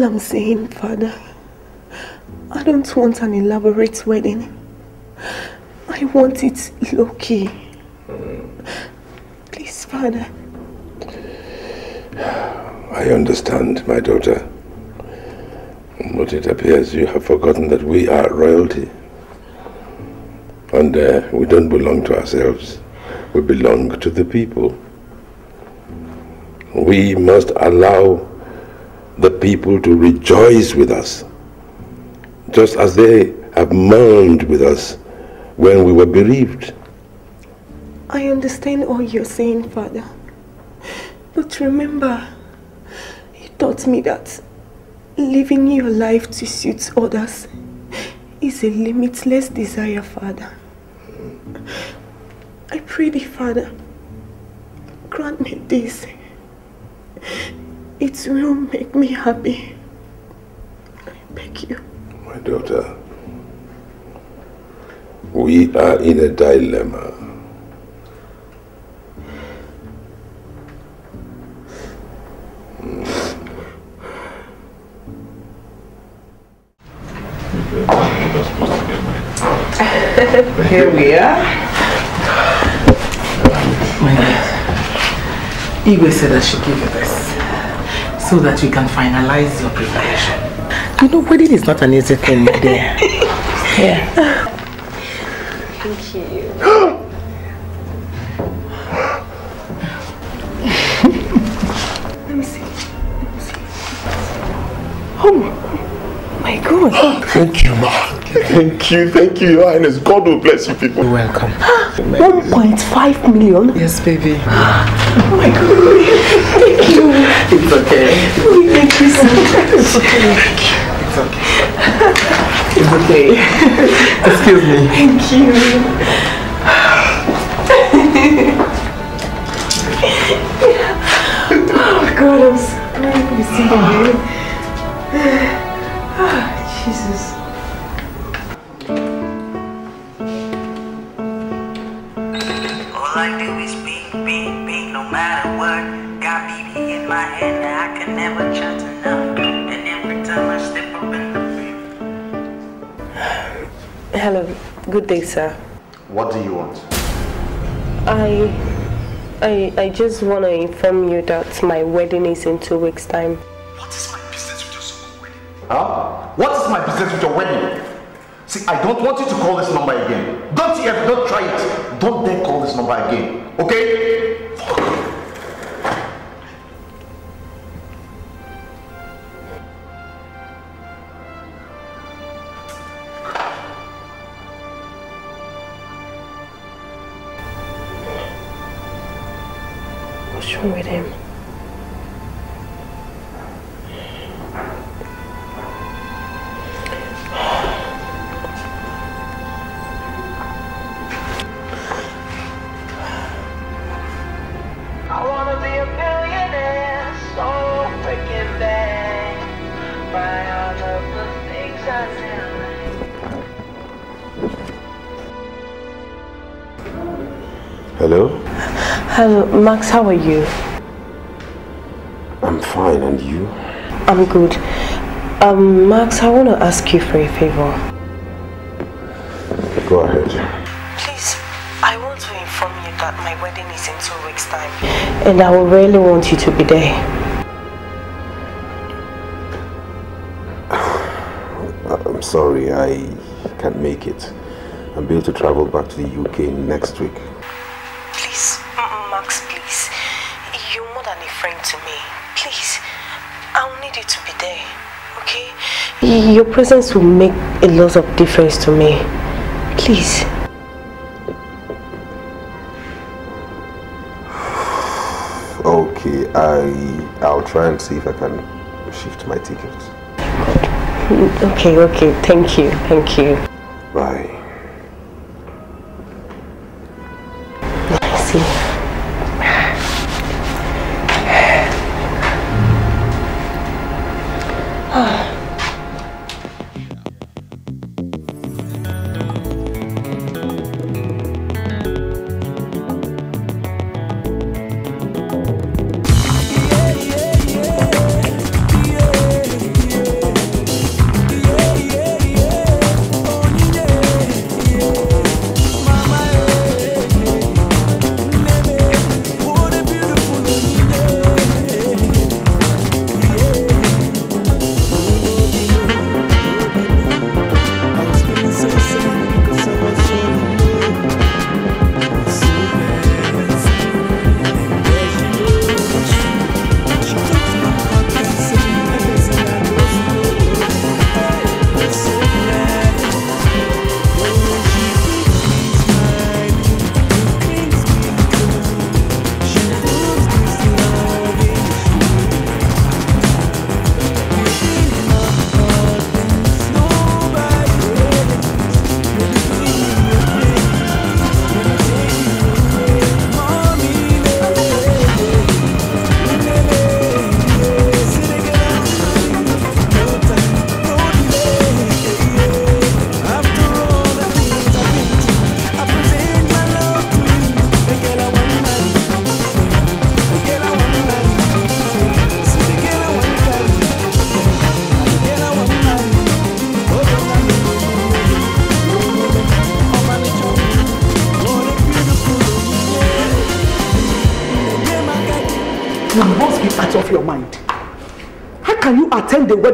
All I'm saying, Father, I don't want an elaborate wedding. I want it low key. Please, Father. I understand, my daughter. But it appears you have forgotten that we are royalty. And uh, we don't belong to ourselves. We belong to the people. We must allow the people to rejoice with us, just as they have mourned with us when we were bereaved. I understand all you're saying, Father. But remember, you taught me that living your life to suit others is a limitless desire, Father. I pray thee, Father, grant me this. It will make me happy. I beg you. My daughter, we are in a dilemma. Here we are. My dear, Igwe said I should give you this so that you can finalize your preparation. You know, wedding is not an easy thing, my dear. Here. Thank you. Let me see. Let me see. Oh my god. Thank you, ma. Thank you, thank you, Your Highness. God will bless you people. You're welcome. 1.5 million? Yes, baby. Oh my god. Thank you. It's okay. Thank you so much. It's okay. It's okay. It's okay. Excuse me. Thank you. oh my god, I'm so glad to be seeing you. Day, sir. What do you want? I, I, I just want to inform you that my wedding is in two weeks' time. What is my business with your so-called wedding? Huh? What is my business with your wedding? See, I don't want you to call this number again. Don't you ever, don't try it. Don't dare call this number again. Okay? Hello, Max, how are you? I'm fine, and you? I'm good. Um, Max, I want to ask you for a favor. Go ahead. Please, I want to inform you that my wedding is in two weeks' time. And I would really want you to be there. I'm sorry, I can't make it. I'm able to travel back to the UK next week. Please, M- Max, please. You're more than a friend to me. Please, I'll need you to be there, okay? Your presence will make a lot of difference to me. Please. Okay, I I'll try and see if I can shift my ticket. Okay, okay. Thank you. Thank you. Bye. See.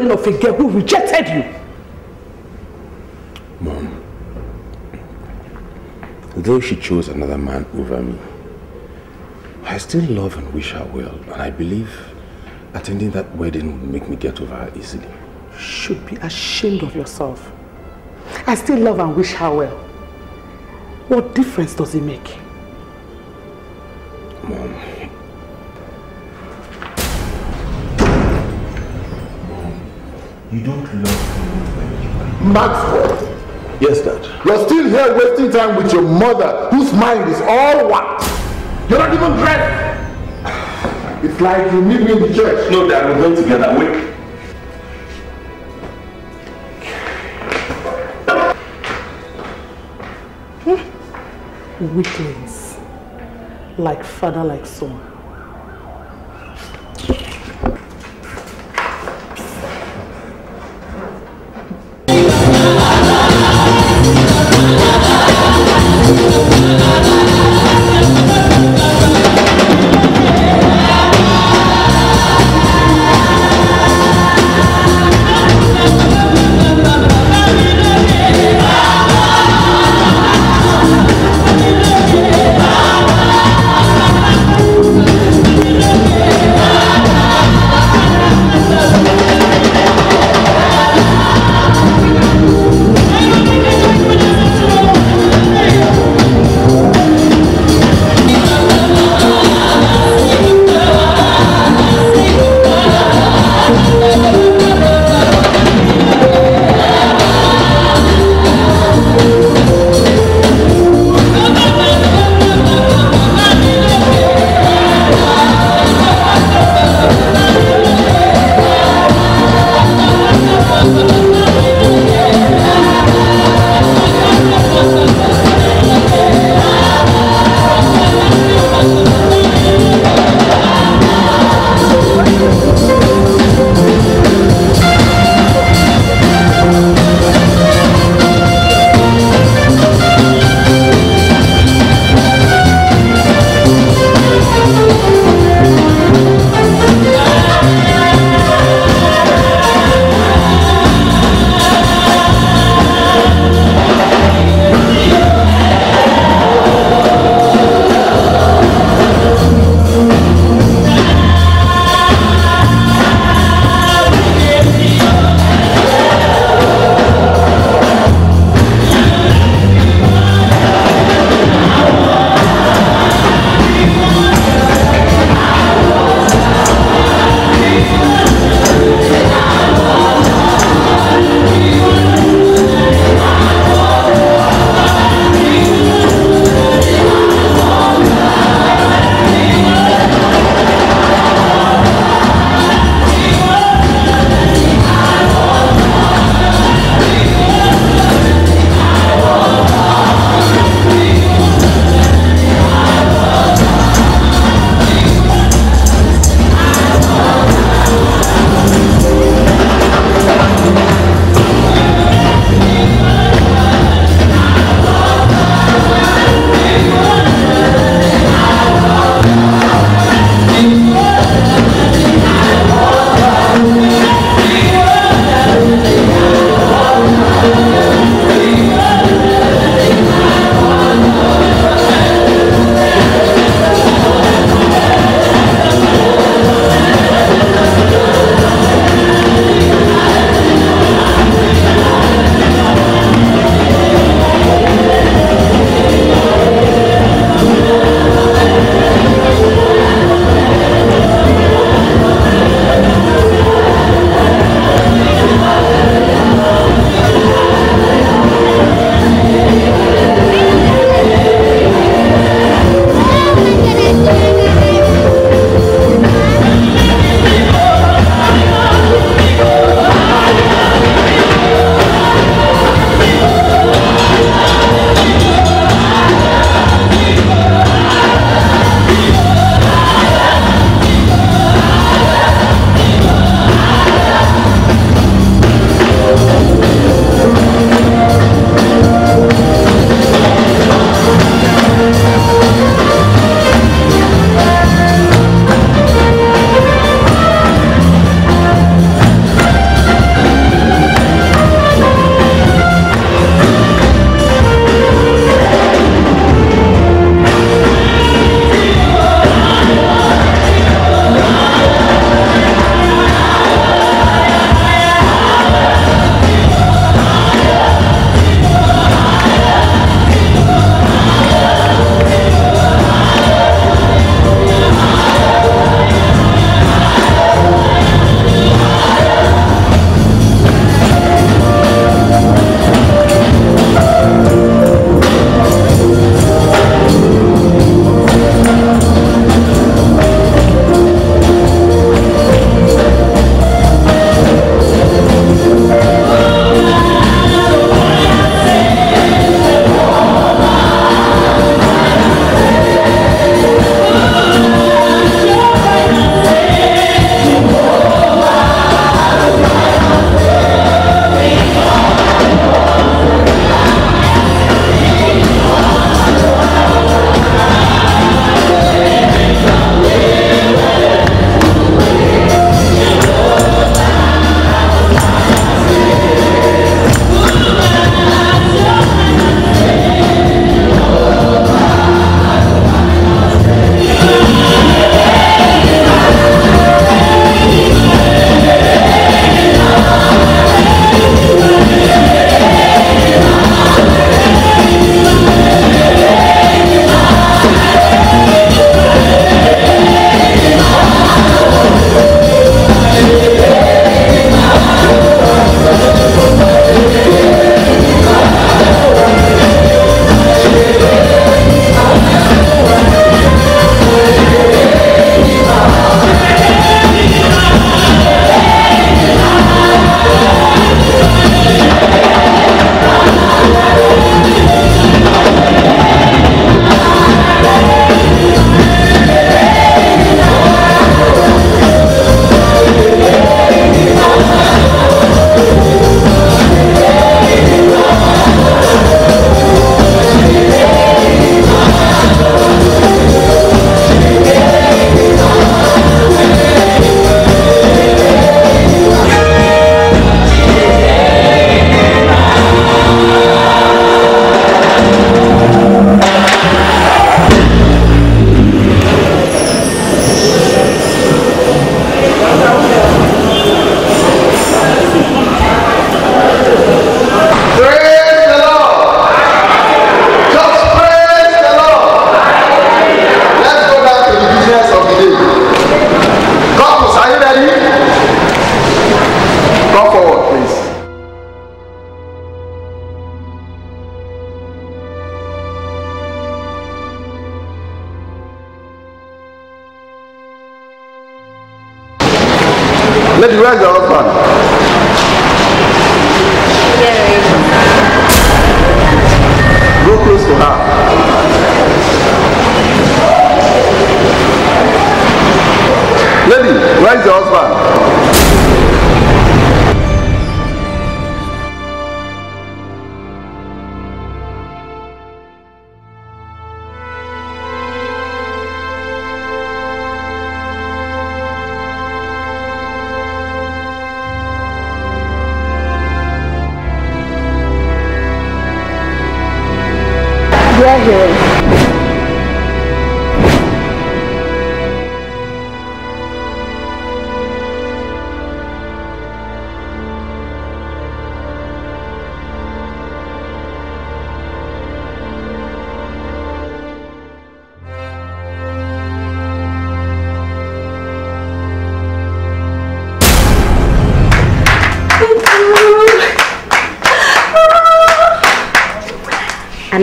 Wedding of a girl who rejected you? Mom, though she chose another man over me, I still love and wish her well, and I believe attending that wedding would make me get over her easily. You should be ashamed of yourself. I still love and wish her well. What difference does it make? Don't love Maxwell, Yes, Dad. you're still here wasting time with your mother, whose mind is all what? You're not even dressed. It's like you meet me in the church. No, Dad, we're going together. Wait. Weaklings. Like father, like son.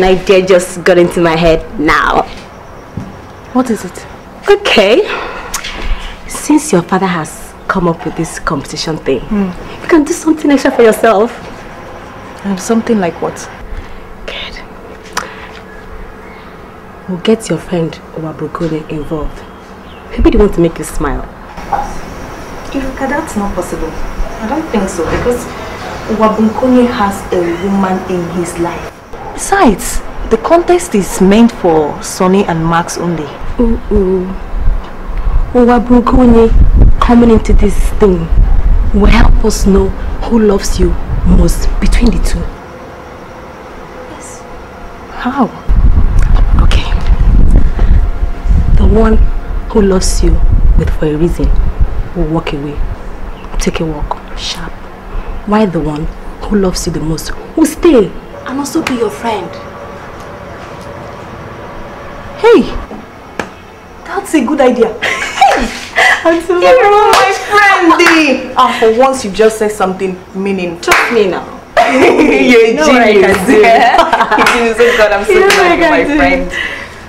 An idea just got into my head now. What is it? Okay. Since your father has come up with this competition thing, hmm. you can do something extra for yourself. And something like what? Good. We'll get your friend Owabrokone involved. Maybe they want to make you smile. Iruka, that's not possible. I don't think so because Wabunkone has a woman in his life. Besides, the contest is meant for Sonny and Max only. Mm-mm. Owabrokone coming into this thing will help us know who loves you most between the two. Yes. How? Okay. The one who loves you with for a reason will walk away. Take a walk, sharp. Why the one who loves you the most will stay and also be your friend. Hey! That's a good idea. Auntie You're my friend! Ah, for once you just said something meaning. Trust me now. You're a You know what I genius. do. Genius, oh God, I'm so You glad you're my do. friend.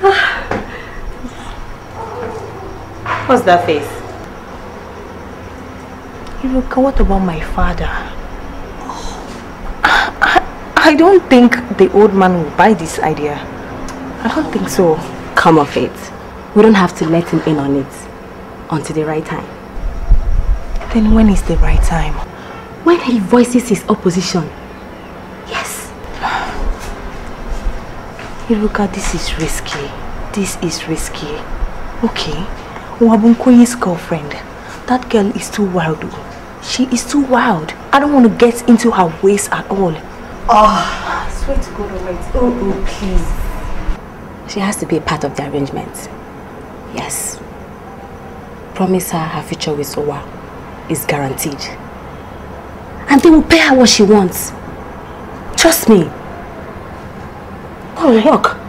What's that face? Iruka, what about my father? I, don't think the old man will buy this idea. I don't think so. Come off it. We don't have to let him in on it until the right time. Then when is the right time? When he voices his opposition. Yes. Iruka, this is risky. This is risky. Okay, Wabunkoye's girlfriend. That girl is too wild. She is too wild. I don't want to get into her ways at all. Oh, I swear to God Almighty. Oh, oh, please. She has to be a part of the arrangement. Yes. Promise her her future with Owa is guaranteed. And they will pay her what she wants. Trust me. Will work.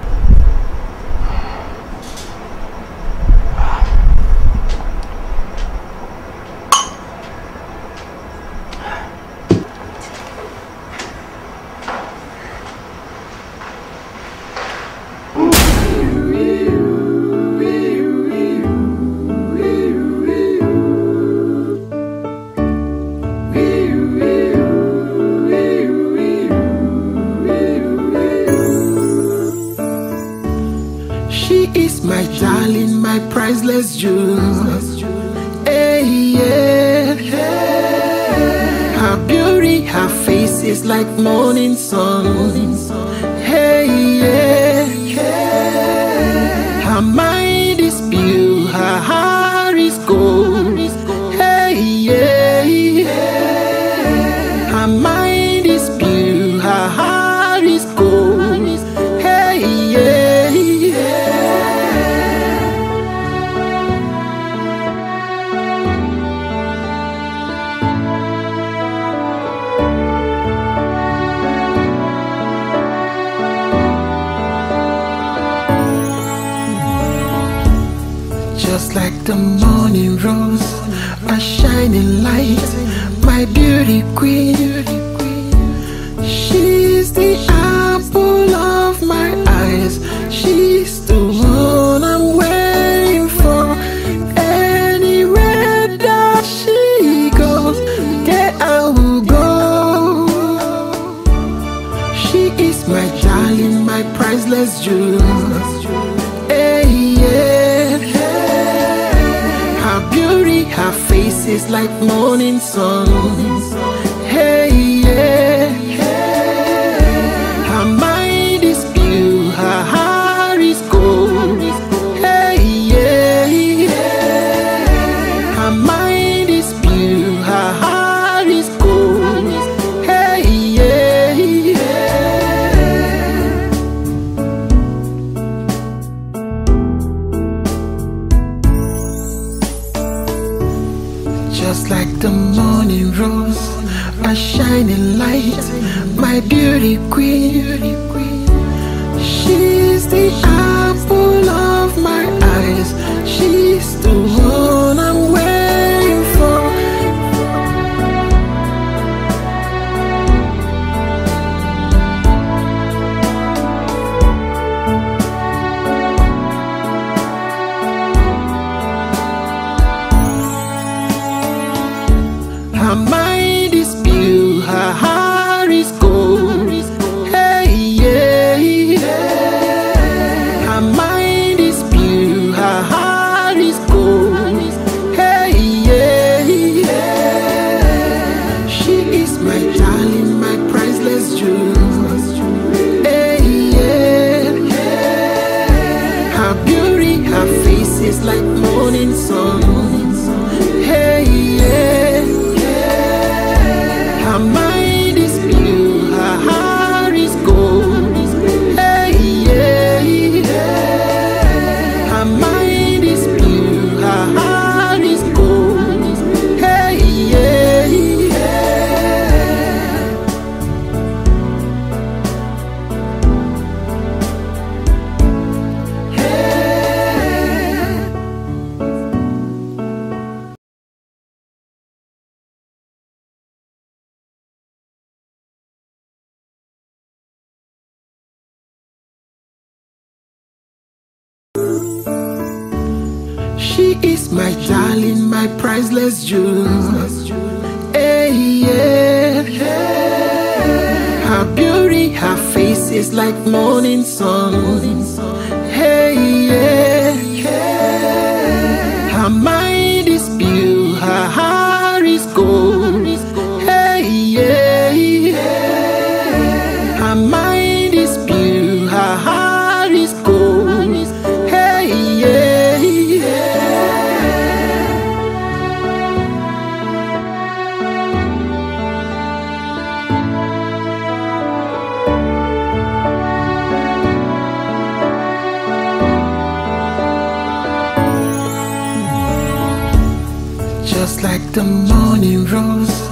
the morning rose,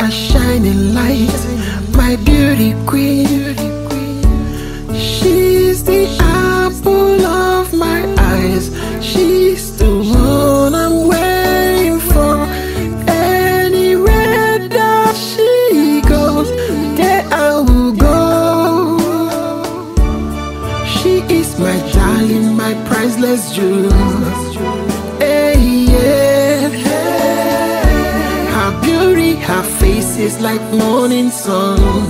a shining light, my beauty queen. like morning sun.